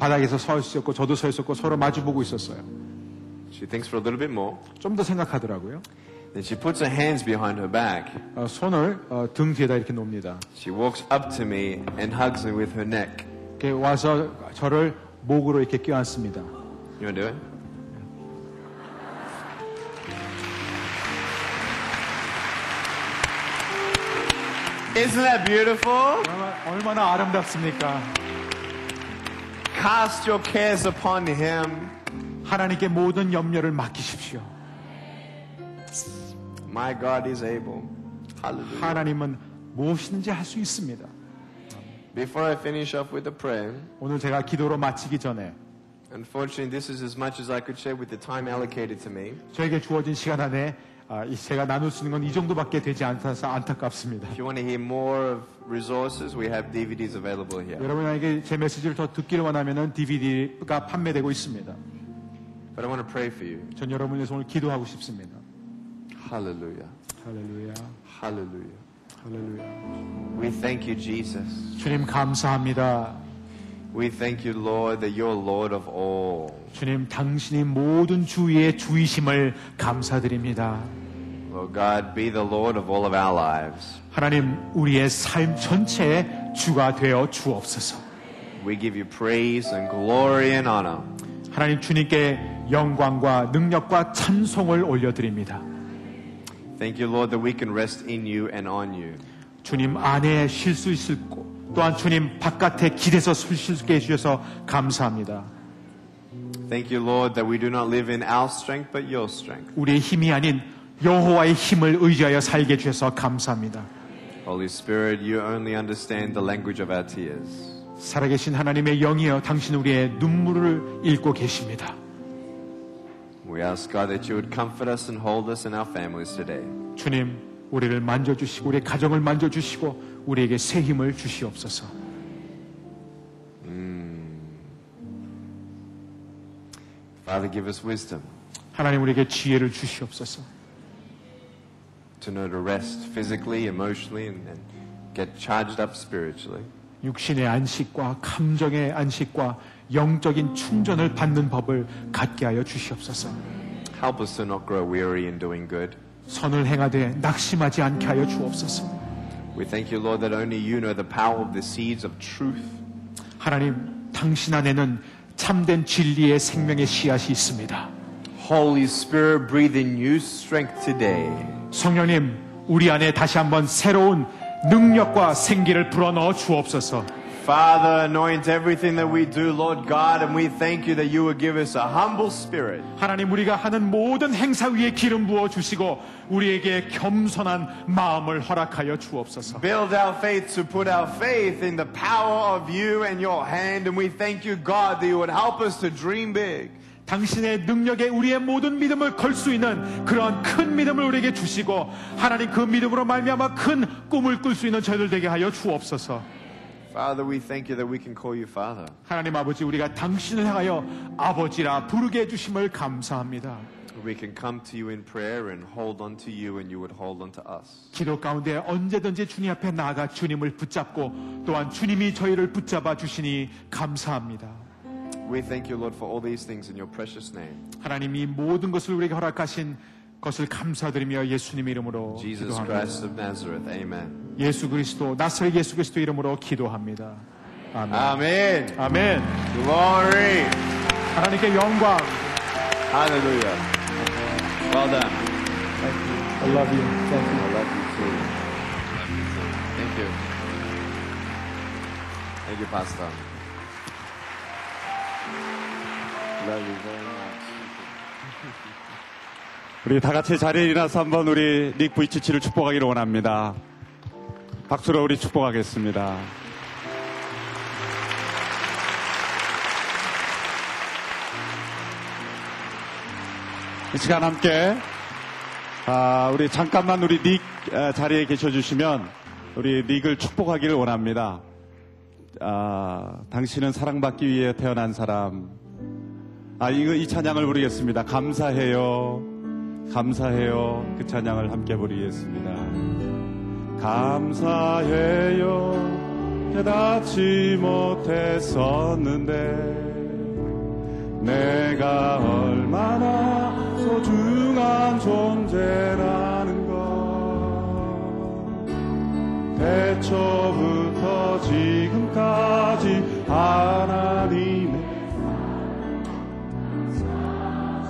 바닥에서 서 있었고 저도 서 있었고 서로 마주 보고 있었어요.
She thinks for a little bit more.
좀 더 생각하더라고요.
Then she puts her hands behind her back.
어, 손을 어, 등 뒤에다 이렇게 놓습니다.
She walks up to me and hugs me with her neck.
이렇게 와서 저를 목으로 이렇게 껴안습니다.
You want to do it? Isn't that beautiful?
얼마나, 아름답습니까?
Cast your cares upon Him.
하나님께 모든 염려를 맡기십시오.
My God is able. Hallelujah.
하나님은 무엇이든지 할 수 있습니다.
Before I finish up with the prayer,
오늘 제가 기도로 마치기 전에
unfortunately, this is as much as I could share with the time allocated to me.
저에게 주어진 시간 안에 아, 이 제가 나눌 수 있는 건 이 정도밖에 되지 않아서 안타깝습니다.
If you want to hear more of resources, we have DVDs available here.
여러분에게 제 메시지를 더 듣기를 원하면 DVD가 판매되고 있습니다.
But I want to pray for you.
전 위해서 오늘 기도하고 싶습니다.
Hallelujah.
할렐루야.
Hallelujah.
할렐루야.
We thank you, Jesus.
주님 감사합니다.
We thank you, Lord, that you're Lord of all.
주님 당신이 모든 주위의 주이심을 감사드립니다. 하나님 우리의 삶 전체의 주가 되어 주옵소서.
We give you praise and glory and honor.
하나님 주님께 영광과 능력과 찬송을 올려드립니다.
Thank you, Lord, that we can rest in you and on you.
주님 안에 쉴 수 있고 또한 주님 바깥에 길에서 쉴수 있게 해주셔서 감사합니다.
Thank you, Lord, that we do not live in our strength, but your strength.
우리의 힘이 아닌 여호와의 힘을 의지하여 살게 해주셔서 감사합니다.
Holy Spirit, you only understand the language of our tears.
살아계신 하나님의 영이여 당신 우리의 눈물을 읽고 계십니다.
We ask, God, that you would comfort us and hold us and our families today.
주님 우리를 만져주시고 우리의 가정을 만져주시고 우리에게 새 힘을 주시옵소서.
Father, give us wisdom.
하나님 우리에게 지혜를 주시옵소서.
To know to rest physically, emotionally, and, and get charged up spiritually.
육신의 안식과 감정의 안식과 영적인 충전을 받는 법을 갖게 하여 주시옵소서.
Help us to not grow weary in doing good.
선을 행하되 낙심하지 않게 하여 주옵소서.
We thank you, Lord, that only you know the power of the seeds of truth.
하나님, 당신 안에는 참된 진리의 생명의 씨앗이 있습니다.
Holy Spirit, breathe in new strength today.
성령님, 우리 안에 다시 한번 새로운 능력과 생기를 불어넣어 주옵소서.
Father, anoint everything that we do, Lord God, and we thank you that you will give us a humble spirit.
하나님 우리가 하는 모든 행사 위에 기름 부어 주시고 우리에게 겸손한 마음을 허락하여 주옵소서.
Build our faith to put our faith in the power of you and your hand, and we thank you, God, that you would help us to dream big.
당신의 능력에 우리의 모든 믿음을 걸 수 있는 그런 큰 믿음을 우리에게 주시고 하나님 그 믿음으로 말미암아 큰 꿈을 꿀 수 있는 저희들 되게 하여 주옵소서.
Father, we thank you that we can call you Father.
하나님 아버지 우리가 당신을 향하여 아버지라 부르게 해 주심을 감사합니다.
We can come to you in prayer and hold on to you, and you would hold on to us.
기도 가운데 언제든지 주님 앞에 나아가 주님을 붙잡고 또한 주님이 저희를 붙잡아 주시니 감사합니다.
We thank you, Lord, for all these things in your precious name.
하나님이 모든 것을 우리에게 허락하신 것을 감사드리며 예수님 이름으로
Jesus
기도합니다.
Christ of Nazareth. Amen.
예수 그리스도 나사렛 예수 그리스도 이름으로 기도합니다. 아멘.
Amen.
아멘.
Glory.
하나님께 영광.
Hallelujah. Well done.
I love you. Thank you.
I love you too. Thank you. Thank you, Pastor. Love you very
우리 다 같이 자리에 일어나서 한번 우리 닉 VCC를 축복하기를 원합니다. 박수로 우리 축복하겠습니다. 이 시간 함께 아, 우리 잠깐만 우리 닉 아, 자리에 계셔주시면 우리 닉을 축복하기를 원합니다. 아, 당신은 사랑받기 위해 태어난 사람. 아, 이거 이 찬양을 부르겠습니다. 감사해요. 감사해요. 그 찬양을 함께 부르겠습니다. 감사해요. 깨닫지 못했었는데 내가 얼마나 소중한 존재라는 것 대초부터 지금까지 하나님의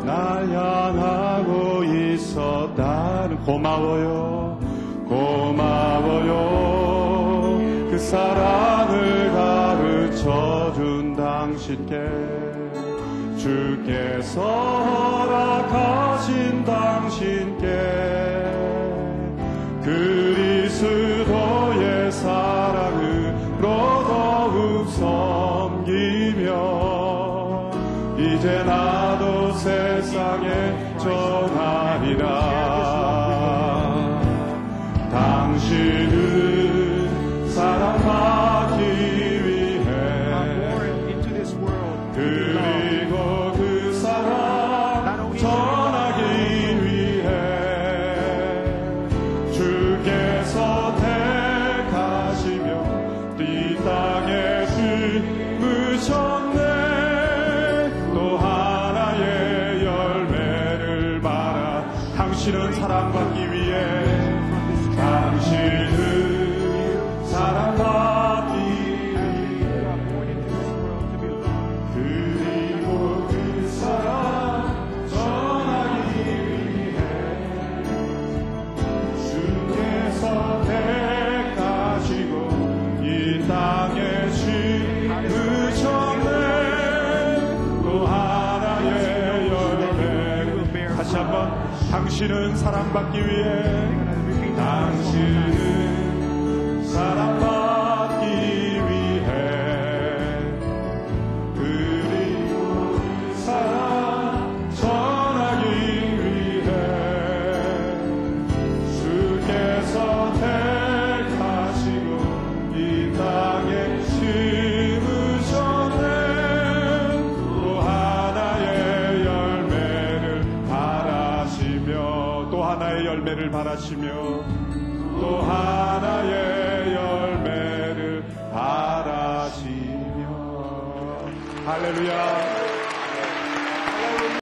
날 향하고 있었다는 고마워요. 고마워요. 그 사랑을 가르쳐 준 당신께 주께서 허락하신 당신께 그리스도의 사랑으로 더욱 섬기며 이제 나 당신은 사랑받기 위해